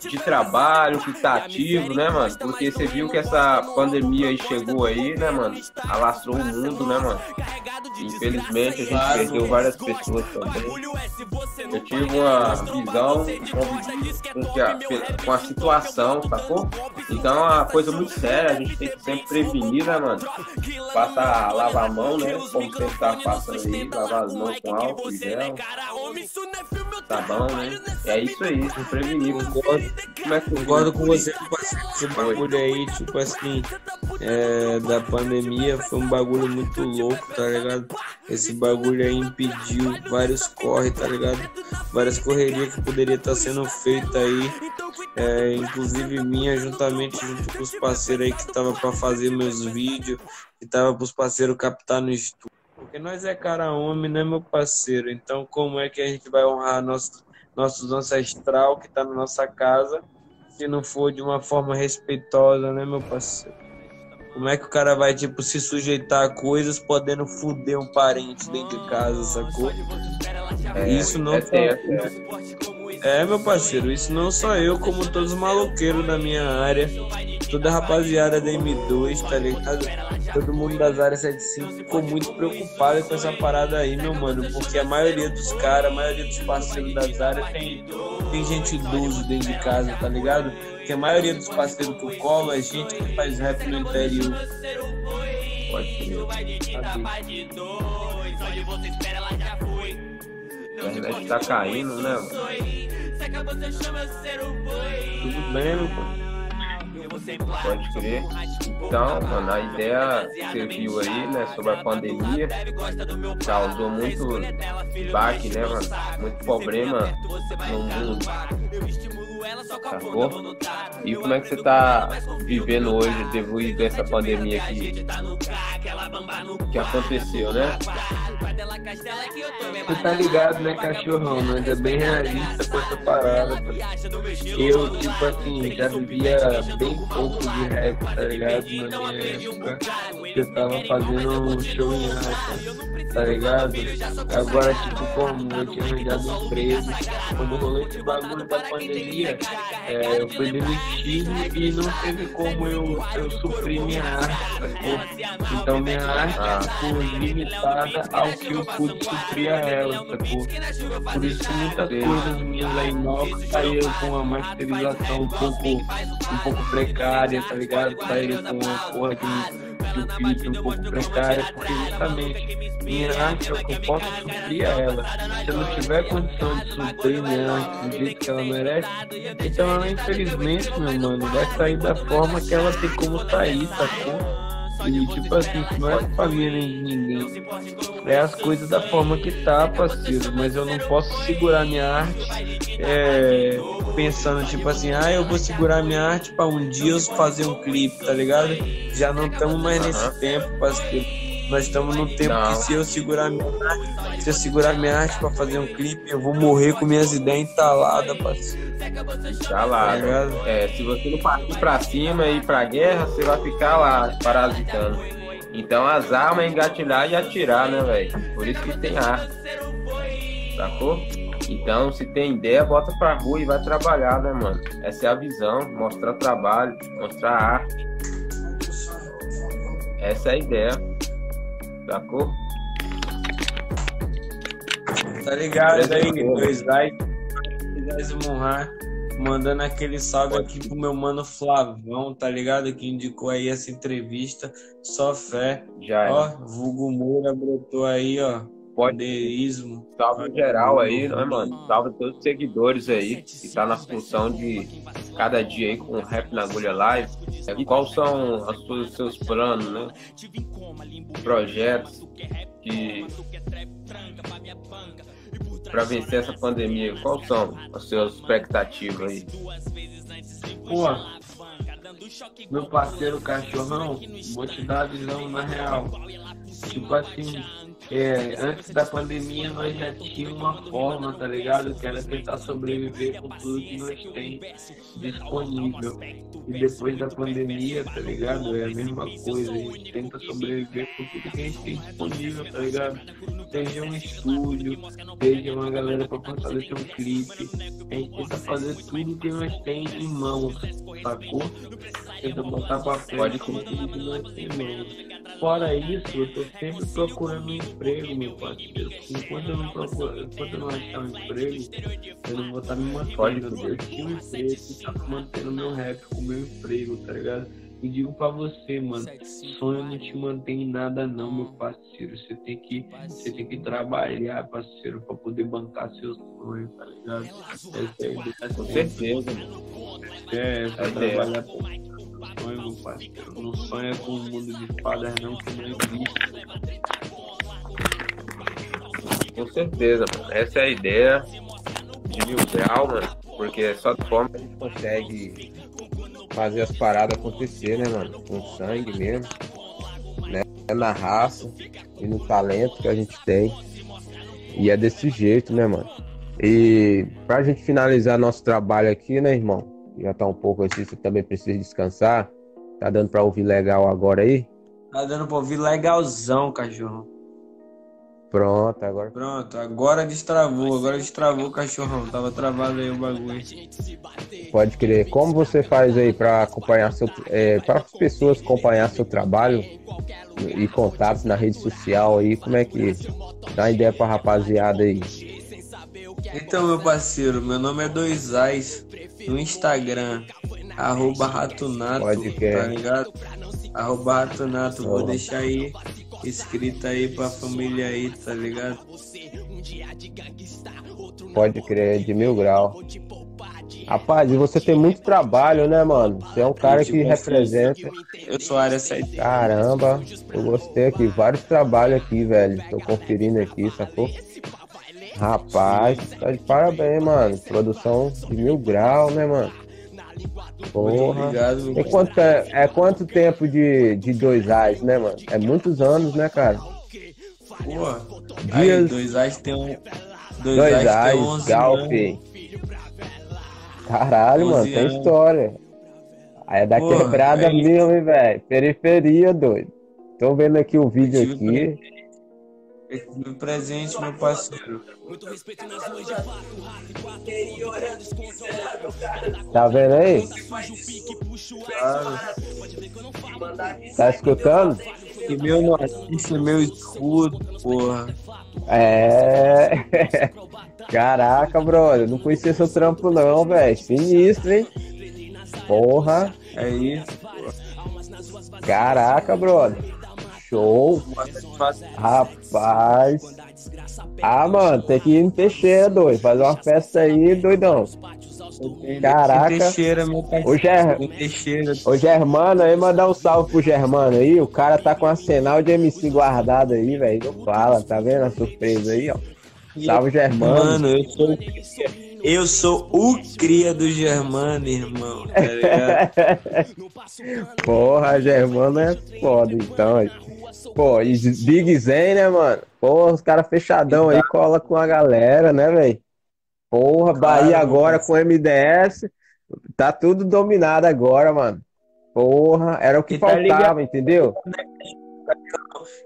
[SPEAKER 7] De trabalho, que tá ativo, né, mano? Porque você viu que essa pandemia aí chegou aí, né, mano? Alastrou o mundo, né, mano? Infelizmente a gente perdeu várias pessoas também. Eu tive uma visão com a, com a situação, sacou? Então é uma coisa muito séria, a gente tem que sempre prevenir, né, mano? Passa a lavar a mão, né? Tá passando aí, mãos com álcool, gel, sabão, né? É isso aí, se prevenir.
[SPEAKER 9] Concordo,
[SPEAKER 7] Como é que
[SPEAKER 9] concordo com você, parceiro. Esse bagulho aí, tipo assim, é, da pandemia foi um bagulho muito louco, tá ligado? Esse bagulho aí impediu vários corre, tá ligado? Várias correrias que poderia estar sendo feita aí. É, inclusive minha, juntamente junto com os parceiros aí que tava pra fazer meus vídeos, que tava pros parceiros captar no estúdio. Porque nós é cara homem, né, meu parceiro? Então como é que a gente vai honrar nosso, nossos ancestral que tá na nossa casa se não for de uma forma respeitosa, né, meu parceiro? Como é que o cara vai, tipo, se sujeitar a coisas podendo fuder um parente dentro de casa, sacou?
[SPEAKER 7] É,
[SPEAKER 9] isso não
[SPEAKER 7] é
[SPEAKER 9] só,
[SPEAKER 7] tenso,
[SPEAKER 9] é, meu parceiro, isso não só eu, como todos os maloqueiros da minha área, toda a rapaziada da M2, tá ligado? Todo mundo das áreas 75 ficou muito preocupado com essa parada aí, meu mano, porque a maioria dos caras, a maioria dos parceiros das áreas tem, tem gente idoso dentro de casa, tá ligado? Porque a maioria dos parceiros que eu colo é gente que faz rap no interior.
[SPEAKER 7] Pode crer. A internet tá caindo, né?
[SPEAKER 9] Tudo bem, meu pai?
[SPEAKER 7] Pode crer. Então, mano, a ideia que você viu aí, né, sobre a pandemia, causou muito baque, né, mano? Muito problema no mundo. Sacou? E como é que você tá vivendo hoje devido a essa pandemia que, que aconteceu, né?
[SPEAKER 9] Você tá ligado, né, cachorrão? Mas é bem realista com essa parada. Eu, tipo assim, já vivia bem pouco de rap, tá ligado? Na minha época. Eu tava fazendo um show em alta, tá ligado? Agora, tipo, como eu tinha arranjado um emprego. Quando rolou esse bagulho da pandemia, é, eu fui demitido e não teve como eu, eu suprir minha arte, sacou? Então minha arte ficou limitada ao que eu pude suprir a ela, sacou? Por isso que muitas coisas minhas aí novas saíram com uma masterização um pouco um pouco precária, tá ligado? Sair com uma porra de um clipe um pouco precária, porque justamente minha arte é o que eu posso suprir a ela. Se eu não tiver condição de suprir minha arte do jeito que ela merece, então ela infelizmente, meu mano, vai sair da forma que ela tem como sair, sacou? E tipo assim, não é família nem de ninguém. É as coisas da forma que tá, parceiro. Mas eu não posso segurar minha arte é, pensando, tipo assim, ah, eu vou segurar minha arte para um dia eu fazer um clipe, tá ligado? Já não estamos mais nesse tempo, parceiro. Nós estamos num tempo não. que se eu segurar minha arte, se eu segurar minha arte para fazer um clipe, eu vou morrer com minhas ideias entaladas, parceiro.
[SPEAKER 7] Entalada. Tá é, se você não partir pra cima e ir pra guerra, você vai ficar lá parasitando. Então as armas é engatilhar e atirar, né, velho? Por isso que tem arma. Sacou? Então, se tem ideia, bota pra rua e vai trabalhar, né, mano? Essa é a visão, mostrar trabalho, mostrar arte. Essa é a ideia. Sacou?
[SPEAKER 9] Tá ligado aí, dois likes, Monrar, mandando aquele salve aqui pro meu mano Flavão, tá ligado? Que indicou aí essa entrevista. Só fé.
[SPEAKER 7] Já
[SPEAKER 9] ó, é. Vulgo Moura brotou aí, ó.
[SPEAKER 7] Poderismo. Salve geral aí, né, mano? Salve todos os seguidores aí que tá na função de cada dia aí com o Rap na Agulha Live. E quais são os seus planos, né? Projetos que para vencer essa pandemia? Quais são as suas expectativas aí?
[SPEAKER 9] Pô, meu parceiro cachorrão, vou te dar a visão na real. Tipo assim, é, antes da pandemia nós já tínhamos uma forma, tá ligado? Que era tentar sobreviver com tudo que nós tem disponível. E depois da pandemia, tá ligado? É a mesma coisa, a gente tenta sobreviver com tudo que a gente tem disponível, tá ligado? Seja um estúdio, seja uma galera pra fortalecer um clipe. A gente tenta fazer tudo que nós tem em mãos, sacou? Tenta botar pra frente com tudo que nós tem em mãos. Fora isso, eu tô sempre procurando um emprego, meu parceiro. Enquanto eu não procuro, enquanto eu não achar um emprego, eu não vou estar me mantendo. Eu tinha um emprego que tá mantendo meu rap com meu emprego, tá ligado? E digo pra você, mano, sonho não te mantém em nada não, meu parceiro. Você tem que, você tem que trabalhar, parceiro, pra poder bancar seus sonhos, tá ligado? Essa é a ideia.
[SPEAKER 7] Com certeza,
[SPEAKER 9] mano. É, essa é trabalhar sonho, parceiro. Não sonha com um mundo de fadas não, que não existe.
[SPEAKER 7] Com certeza, mano. Essa é a ideia de mil grau, mano. Porque é só de forma que a gente consegue fazer as paradas acontecer, né, mano? Com sangue mesmo. Né? É na raça e no talento que a gente tem. E é desse jeito, né, mano? E pra gente finalizar nosso trabalho aqui, né, irmão? Já tá um pouco assim, você também precisa descansar. Tá dando pra ouvir legal agora aí?
[SPEAKER 9] Tá dando pra ouvir legalzão, cachorro.
[SPEAKER 7] Pronto, agora.
[SPEAKER 9] Pronto, agora destravou, agora destravou o cachorrão. Tava travado aí o bagulho.
[SPEAKER 7] Pode crer. Como você faz aí para acompanhar seu. É, para as pessoas acompanhar seu trabalho e contatos na rede social aí? Como é que. Dá ideia pra rapaziada aí.
[SPEAKER 9] Então, meu parceiro, meu nome é Dois Ais no Instagram, arroba Ratonato,
[SPEAKER 7] Pode
[SPEAKER 9] tá ligado? Arroba Ratonato, vou deixar aí escrita aí pra família aí, tá ligado?
[SPEAKER 7] Pode crer, de mil grau. Rapaz, e você tem muito trabalho, né, mano? Você é um cara que representa.
[SPEAKER 9] Eu sou área 7.
[SPEAKER 7] Caramba, eu gostei aqui. Vários trabalhos aqui, velho. Tô conferindo aqui, sacou? Rapaz, tá de parabéns, mano. Produção de mil grau, né, mano? Porra. Obrigado, é, quanto, é, é, quanto tempo de, de dois reais, né, mano? É muitos anos, né, cara?
[SPEAKER 9] Porra. Dias... Aí, dois reais tem um.
[SPEAKER 7] Dois, dois reais, Galp. Caralho, mano, tem história. Aí é da Porra, quebrada é mesmo, hein, velho? Periferia, doido. Tô vendo aqui o vídeo aqui.
[SPEAKER 9] Tive presente, meu parceiro.
[SPEAKER 7] Tá vendo aí? Tá escutando?
[SPEAKER 9] E meu notícia, meu escudo, porra.
[SPEAKER 7] É. Caraca, brother, não conhecia seu trampo não, velho. Sinistro, hein?
[SPEAKER 11] Porra.
[SPEAKER 9] É isso.
[SPEAKER 11] Caraca, brother. Show. Rapaz. Ah, mano, tem que ir no Teixeira, doido. Fazer uma festa aí, doidão. Caraca.
[SPEAKER 9] Teixeira, meu parceiro.
[SPEAKER 11] Ô, Ger... Ô, Germano, aí mandar um salve pro Germano aí. O cara tá com arsenal de MC guardado aí, velho. Não fala, tá vendo a surpresa aí, ó. Salve, Germano.
[SPEAKER 9] Mano, eu sou, eu sou o cria do Germano, irmão. Tá ligado?
[SPEAKER 11] Porra, Germano é foda, então. Pô, e Big Zen, né, mano? Porra, os caras fechadão aí, cola com a galera, né, velho? Porra, Bahia
[SPEAKER 9] Claro,
[SPEAKER 11] agora
[SPEAKER 9] mano.
[SPEAKER 11] com MDS. Tá tudo dominado agora, mano. Porra, era o que
[SPEAKER 9] E tá
[SPEAKER 11] faltava,
[SPEAKER 9] ligado?
[SPEAKER 11] entendeu?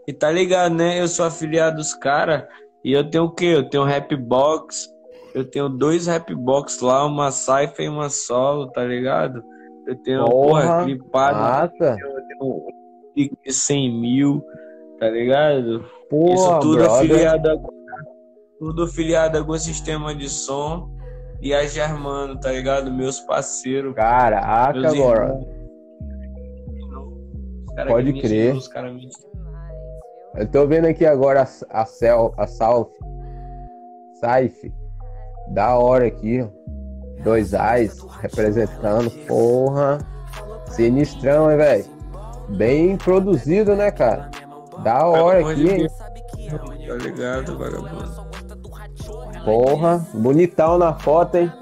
[SPEAKER 9] E tá ligado, né? Eu sou afiliado dos caras e eu tenho o quê? Eu tenho rap box, eu tenho dois rap box lá, uma cypher e uma solo, tá ligado? Eu tenho, porra,
[SPEAKER 11] Porra,
[SPEAKER 9] clipado,
[SPEAKER 11] massa.
[SPEAKER 9] eu tenho de 100 mil, tá ligado? Isso
[SPEAKER 11] Porra,
[SPEAKER 9] tudo
[SPEAKER 11] brother.
[SPEAKER 9] afiliado a, tudo afiliado a sistema de som e a Germano, tá ligado? Meus parceiros.
[SPEAKER 11] Caraca,
[SPEAKER 9] meus
[SPEAKER 11] agora.
[SPEAKER 9] caras
[SPEAKER 11] Pode crer.
[SPEAKER 9] me
[SPEAKER 11] Eu tô vendo aqui agora a, a, Cel, a. Saif. Da hora aqui, ó. Dois Ais representando. Porra. Sinistrão, hein, velho? Bem produzido, né, cara? Da hora aqui, hein?
[SPEAKER 9] Tá ligado, vagabundo?
[SPEAKER 11] Porra. Bonitão na foto, hein?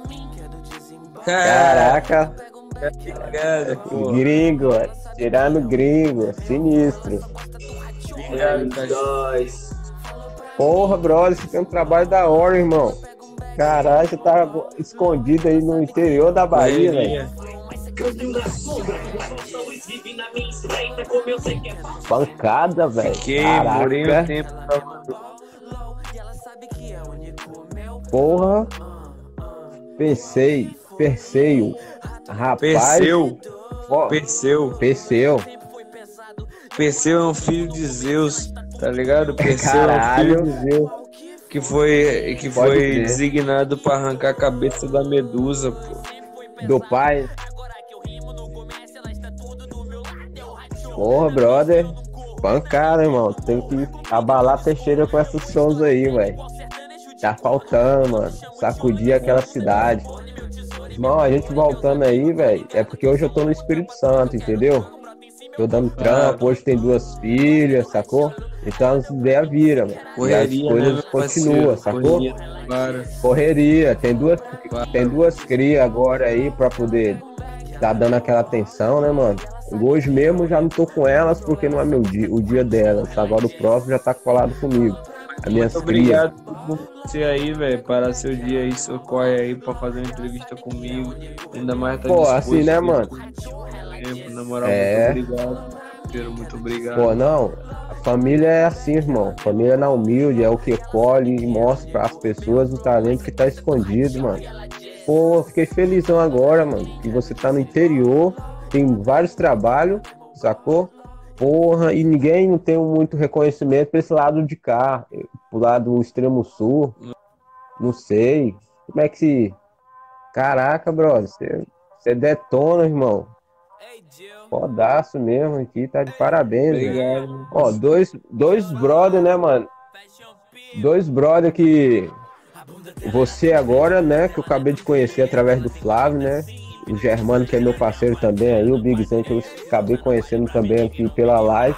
[SPEAKER 11] Caraca.
[SPEAKER 9] Tá ligado.
[SPEAKER 11] Gringo, ó. tirando gringo. Sinistro.
[SPEAKER 9] Obrigado, Dois.
[SPEAKER 11] Porra, brother, você tem um trabalho da hora, irmão. Caralho, você tá escondido aí no interior da Bahia, velho. Pancada, velho.
[SPEAKER 9] Fiquei, morei um
[SPEAKER 11] Caraca.
[SPEAKER 9] tempo.
[SPEAKER 11] Porra. Pensei, Perseio. Rapaz.
[SPEAKER 9] Perseu. Perseu.
[SPEAKER 11] Perseu.
[SPEAKER 9] Perseu é um filho de Zeus, tá ligado? Perseu é um
[SPEAKER 11] Caralho.
[SPEAKER 9] filho de Zeus. Que foi, que
[SPEAKER 11] Pode
[SPEAKER 9] foi designado pra arrancar a cabeça da medusa, pô.
[SPEAKER 11] Do pai. Porra, brother. Pancada, irmão. Tem que abalar Teixeira com esses sons aí, velho. Tá faltando, mano. Sacudir aquela cidade. Irmão, a gente voltando aí, velho. É porque hoje eu tô no Espírito Santo, entendeu? Tô dando trampo, hoje tem duas filhas, sacou? Então as ideias viram, mano. E as
[SPEAKER 9] Correria,
[SPEAKER 11] coisas
[SPEAKER 9] né,
[SPEAKER 11] continuam, sacou?
[SPEAKER 9] Correria, claro.
[SPEAKER 11] Correria, tem duas, tem duas crias agora aí pra poder tá dando aquela atenção, né, mano? Hoje mesmo já não tô com elas porque não é meu dia, o dia delas. Agora o próximo já tá colado comigo. As minhas
[SPEAKER 9] Muito obrigado por você aí, velho. Parar seu dia aí, seu corre aí pra fazer uma entrevista comigo. Ainda mais tá
[SPEAKER 11] Pô, assim, né, mano?
[SPEAKER 9] Tempo, na moral,
[SPEAKER 11] É.
[SPEAKER 9] muito obrigado. Muito obrigado.
[SPEAKER 11] Pô, não, a família é assim, irmão. Família na humilde, é o que colhe e mostra para as pessoas o talento que tá escondido, mano. Pô, fiquei felizão agora, mano, que você tá no interior, tem vários trabalhos, sacou? Porra, e ninguém não tem muito reconhecimento pra esse lado de cá, pro lado do extremo sul. Não sei. Como é que se. Caraca, brother, você, detona, irmão. Fodaço mesmo aqui, tá de parabéns, velho.
[SPEAKER 9] Obrigado.
[SPEAKER 11] Ó, dois, dois brother, né, mano? Dois brother que você agora, né, que eu acabei de conhecer através do Flávio, né? O Germano, que é meu parceiro também aí, o Big Zen, que eu acabei conhecendo também aqui pela live.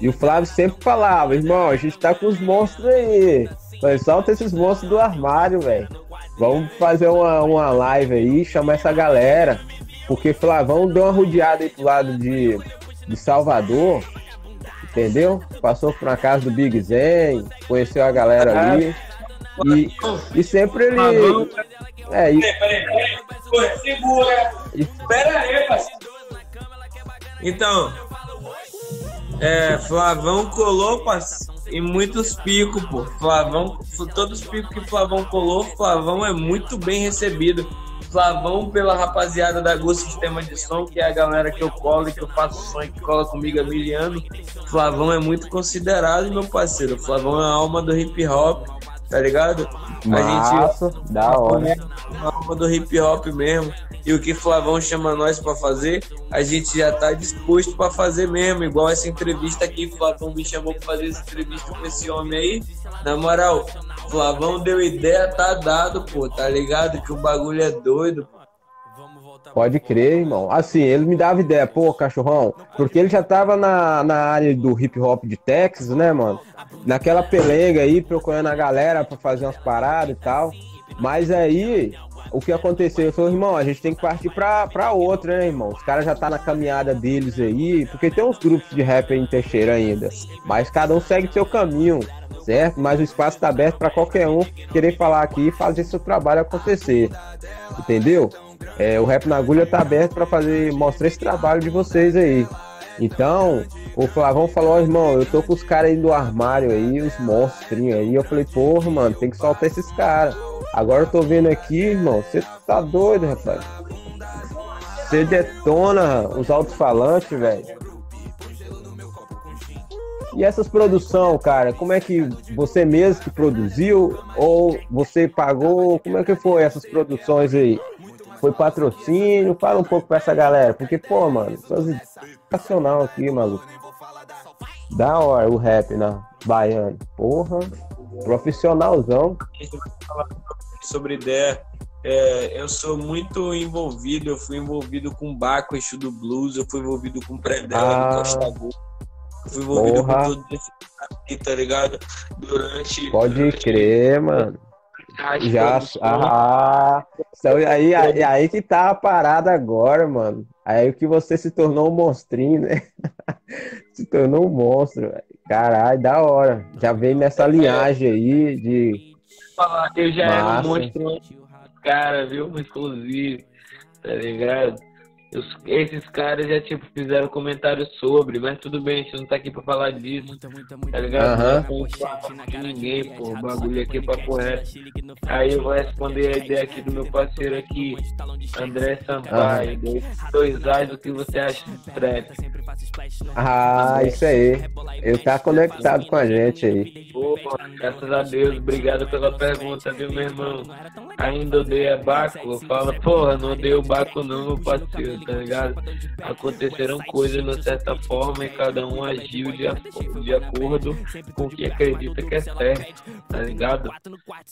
[SPEAKER 11] E o Flávio sempre falava, irmão, a gente tá com os monstros aí. Mas solta esses monstros do armário, velho. Vamos fazer uma, uma live aí, chamar essa galera. Porque Flavão deu uma rodeada aí pro lado de, de Salvador. Entendeu? Passou por uma casa do Big Zen, conheceu a galera ali. E, e sempre ele. É, e,
[SPEAKER 9] Peraí, peraí. Segura.
[SPEAKER 11] e-
[SPEAKER 9] Pera aí, parceiro. Então, é, Flavão colou, parceiro, e muitos picos, pô. Flavão, todos os picos que Flavão colou, Flavão é muito bem recebido. Flavão pela rapaziada da Go Sistema de Som, que é a galera que eu colo e que eu faço som e que cola comigo há mil anos. Flavão é muito considerado, meu parceiro. Flavão é a alma do hip hop, tá ligado? A gente
[SPEAKER 11] massa, da hora.
[SPEAKER 9] fã do hip hop mesmo. E o que Flavão chama nós pra fazer, a gente já tá disposto pra fazer mesmo. Igual essa entrevista aqui, Flavão me chamou pra fazer essa entrevista com esse homem aí. Na moral, Flavão deu ideia, tá dado, pô, tá ligado? Que o bagulho é doido.
[SPEAKER 11] Pode crer, irmão. Assim, ele me dava ideia, pô, cachorrão, porque ele já tava na, na área do hip hop de Texas, né, mano? Naquela pelenga aí, procurando a galera pra fazer umas paradas e tal. Mas aí, o que aconteceu? Eu falei, irmão, a gente tem que partir pra, pra outra, né, irmão? Os caras já tá na caminhada deles aí, porque tem uns grupos de rap aí em Teixeira ainda. Mas cada um segue seu caminho, certo? Mas o espaço tá aberto pra qualquer um querer falar aqui e fazer seu trabalho acontecer. Entendeu? É, o Rap na Agulha tá aberto para fazer, mostrar esse trabalho de vocês aí. Então, o Flavão falou, oh, irmão, eu tô com os caras aí do armário aí, os monstrinhos aí. Eu falei, porra, mano, tem que soltar esses caras. Agora eu tô vendo aqui, irmão, você tá doido, rapaz. Você detona os alto-falantes, velho. E essas produção, cara, como é que você mesmo que produziu ou você pagou? Como é que foi essas produções aí? Foi patrocínio? Fala um pouco pra essa galera, porque, pô, mano, sensacional aqui, maluco. Da hora o rap na Baiana. Porra, profissionalzão.
[SPEAKER 9] Sobre ideia, é, eu sou muito envolvido, eu fui envolvido com Baco, Eixo do Blues, eu fui envolvido com Predela,
[SPEAKER 11] Ah.
[SPEAKER 9] Costa. Eu fui envolvido
[SPEAKER 11] Porra.
[SPEAKER 9] com tudo isso aqui, tá ligado? Durante.
[SPEAKER 11] Pode
[SPEAKER 9] durante
[SPEAKER 11] crer, mano. Já. Ah, então, aí, aí, aí que tá a parada agora, mano. Aí que você se tornou um monstrinho, né? se tornou um monstro. Caralho, da hora. Já veio nessa linhagem aí de.
[SPEAKER 9] falar que eu já era
[SPEAKER 11] Massa.
[SPEAKER 9] um monstro caras, viu? Inclusive, tá ligado? Os- esses caras já tipo, fizeram comentários sobre, mas tudo bem, a gente não tá aqui pra falar disso. Tá ligado?
[SPEAKER 11] Aham.
[SPEAKER 9] Não de ninguém, pô. O bagulho aqui é papo reto. Aí eu vou responder a ideia aqui do meu parceiro aqui, André Sampaio. Dois, dois A's, o que você acha de trap?
[SPEAKER 11] Ah, isso aí. Ele tá conectado com a gente aí.
[SPEAKER 9] Opa, graças a Deus, obrigado pela pergunta, viu, meu irmão? Ainda odeia Baco? Fala, porra, não odeio Baco não, meu parceiro, tá ligado? Aconteceram coisas de certa forma e cada um agiu de, de acordo com o que acredita que é certo, tá ligado?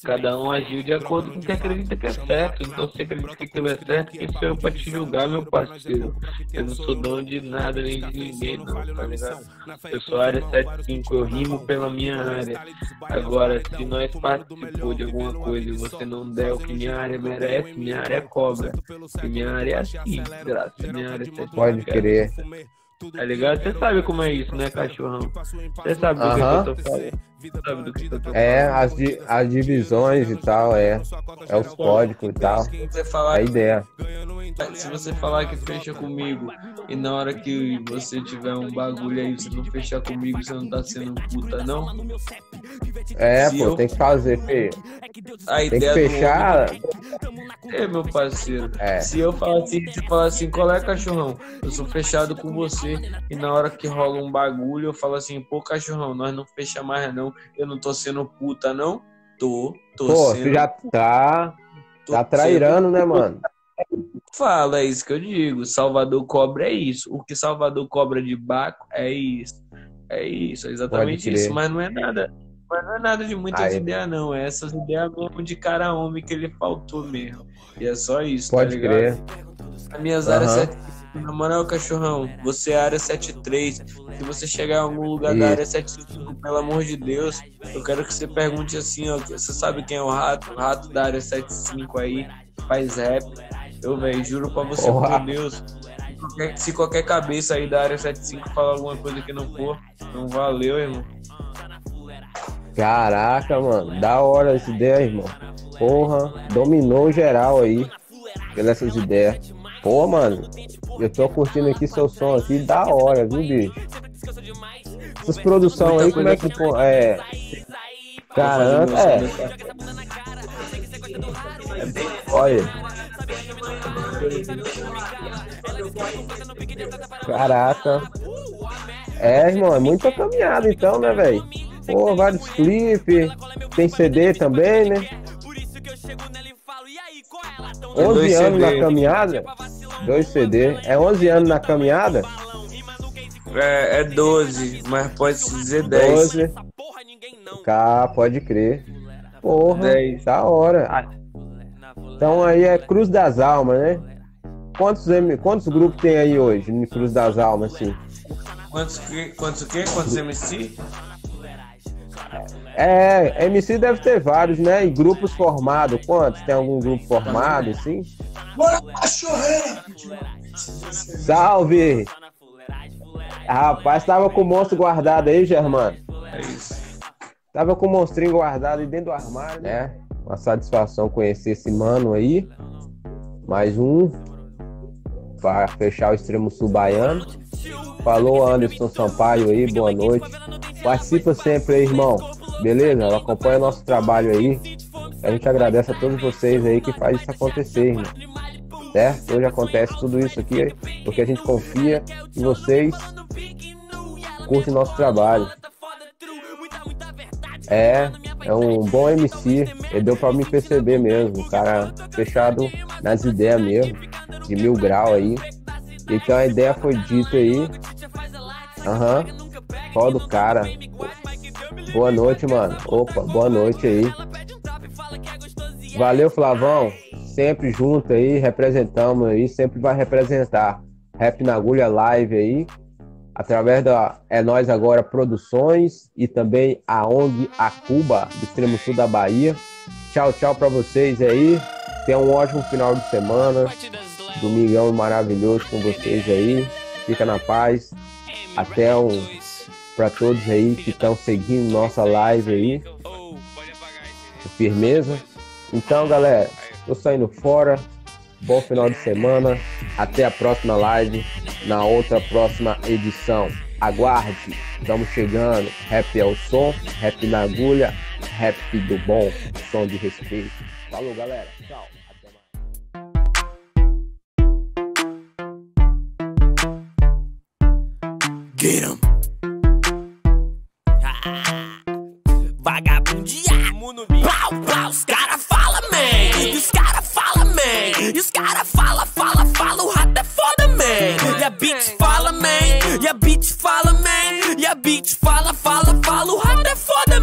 [SPEAKER 9] Cada um agiu de acordo com o que acredita que é certo, então se acredita que aquilo é certo, quem sou eu pra te julgar, meu parceiro? Eu não sou dono de nada nem de ninguém, não, tá ligado? Eu sou área 75, eu rimo pela minha área. Agora, se nós participou de alguma coisa e você não der o que minha área merece, minha área cobra. Porque minha área é assim, é 75.
[SPEAKER 11] Pode crer.
[SPEAKER 9] Tá ligado? Você sabe como é isso, né, cachorrão? Você sabe do sabe do que eu tô falando.
[SPEAKER 11] É, as, di- as divisões e tal, é. É os códigos e tal.
[SPEAKER 9] Se você
[SPEAKER 11] É
[SPEAKER 9] falar
[SPEAKER 11] a ideia.
[SPEAKER 9] Se você falar que fecha comigo e na hora que você tiver um bagulho aí, você não fechar comigo, você não tá sendo puta, não?
[SPEAKER 11] É,
[SPEAKER 9] Se
[SPEAKER 11] pô,
[SPEAKER 9] eu-
[SPEAKER 11] tem que fazer, filho.
[SPEAKER 9] A
[SPEAKER 11] Tem que
[SPEAKER 9] do
[SPEAKER 11] fechar.
[SPEAKER 9] É, meu parceiro.
[SPEAKER 11] É.
[SPEAKER 9] Se eu falar assim, você falar assim, qual é, cachorrão? Eu sou fechado com você. E na hora que rola um bagulho, eu falo assim, pô, cachorrão, nós não fecha mais, não. Eu não tô sendo puta, não? Tô, tô
[SPEAKER 11] Pô,
[SPEAKER 9] sendo.
[SPEAKER 11] você já tá. Tá trairando,
[SPEAKER 9] sendo-
[SPEAKER 11] né, mano?
[SPEAKER 9] Fala, é isso que eu digo. Salvador cobra é isso. O que Salvador cobra de Baco é isso. É isso, é exatamente isso. Mas não é nada. Mas não é nada de muitas
[SPEAKER 11] Aí.
[SPEAKER 9] ideias, não. É essas ideias mesmo de cara homem que ele faltou mesmo. E é só isso,
[SPEAKER 11] Pode
[SPEAKER 9] tá ligado?
[SPEAKER 11] crer.
[SPEAKER 9] As minhas
[SPEAKER 11] Aham.
[SPEAKER 9] áreas 7. Na moral, cachorrão, você é área 73. Se você chegar em algum lugar
[SPEAKER 11] Isso.
[SPEAKER 9] da área 75, pelo amor de Deus, eu quero que você pergunte assim, ó. Você sabe quem é o rato? O rato da área 75 aí, faz rap. Eu, velho, juro pra você, por Deus. qualquer- se qualquer cabeça aí da área 75 falar alguma coisa que não for, não valeu, irmão.
[SPEAKER 11] Caraca, mano. Da hora essa ideia, irmão. Porra, dominou geral aí. Pelas essas ideias. Pô, mano. Eu tô curtindo aqui seu som aqui, da hora, viu, bicho? Essas produções aí, como é que. É. Caramba, é. Olha. Caraca. É, irmão, é muita caminhada então, né, velho? Pô, vários clipes. Tem CD também, né? 11
[SPEAKER 9] dois
[SPEAKER 11] anos na caminhada? Dois CD. É 11 anos na caminhada?
[SPEAKER 9] É, é 12, mas pode se dizer 10.
[SPEAKER 11] 12. Cá, pode crer. Porra,
[SPEAKER 9] Dez.
[SPEAKER 11] da hora. Ah, Então aí é Cruz das Almas, né? Quantos, quantos grupos tem aí hoje no Cruz das Almas, assim?
[SPEAKER 9] Quantos, que- quantos? Quantos MC?
[SPEAKER 11] É, MC deve ter vários, né? E grupos formados, quantos? Tem algum grupo formado, assim?
[SPEAKER 12] Bora, cachorreira!
[SPEAKER 11] Salve! Rapaz, tava com o monstro guardado aí, Germano.
[SPEAKER 9] É isso.
[SPEAKER 11] Tava com o monstrinho guardado aí dentro do armário, né? Uma satisfação conhecer esse mano aí. Mais um. Para fechar o extremo sul baiano. Falou Anderson Sampaio aí, boa noite. Participa sempre aí, irmão. Beleza? Acompanha nosso trabalho aí. A gente agradece a todos vocês aí que faz isso acontecer, irmão. Certo? Hoje acontece tudo isso aqui porque a gente confia em vocês. Curte o nosso trabalho. É, é um bom MC. Ele deu pra me perceber mesmo. Um cara fechado nas ideias mesmo. De mil grau aí. Então a ideia foi dita aí. Aham. Foda o cara. Boa noite, mano. Opa, boa noite aí. Valeu, Flavão. Sempre junto aí, representamos aí, sempre vai representar. Rap na agulha live aí, através da É Nós Agora Produções e também a ONG Acuba, do extremo sul da Bahia. Tchau, tchau pra vocês aí. Tenham um ótimo final de semana. Domingão maravilhoso com vocês aí. Fica na paz. Até um para todos aí que estão seguindo nossa live aí. Com firmeza. Então, galera, tô saindo fora. Bom final de semana. Até a próxima live, na outra próxima edição. Aguarde, estamos chegando. Rap é o som, rap na agulha, rap do bom, som de respeito. Falou, galera. Tchau.
[SPEAKER 8] Get 'em.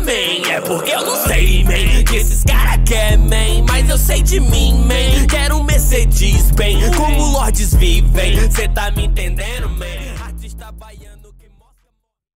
[SPEAKER 8] Man. É porque eu não sei, man. Que esses cara quer, man. Mas eu sei de mim, man. Quero um Mercedes, bem. Como lords vivem. Cê tá me entendendo, man?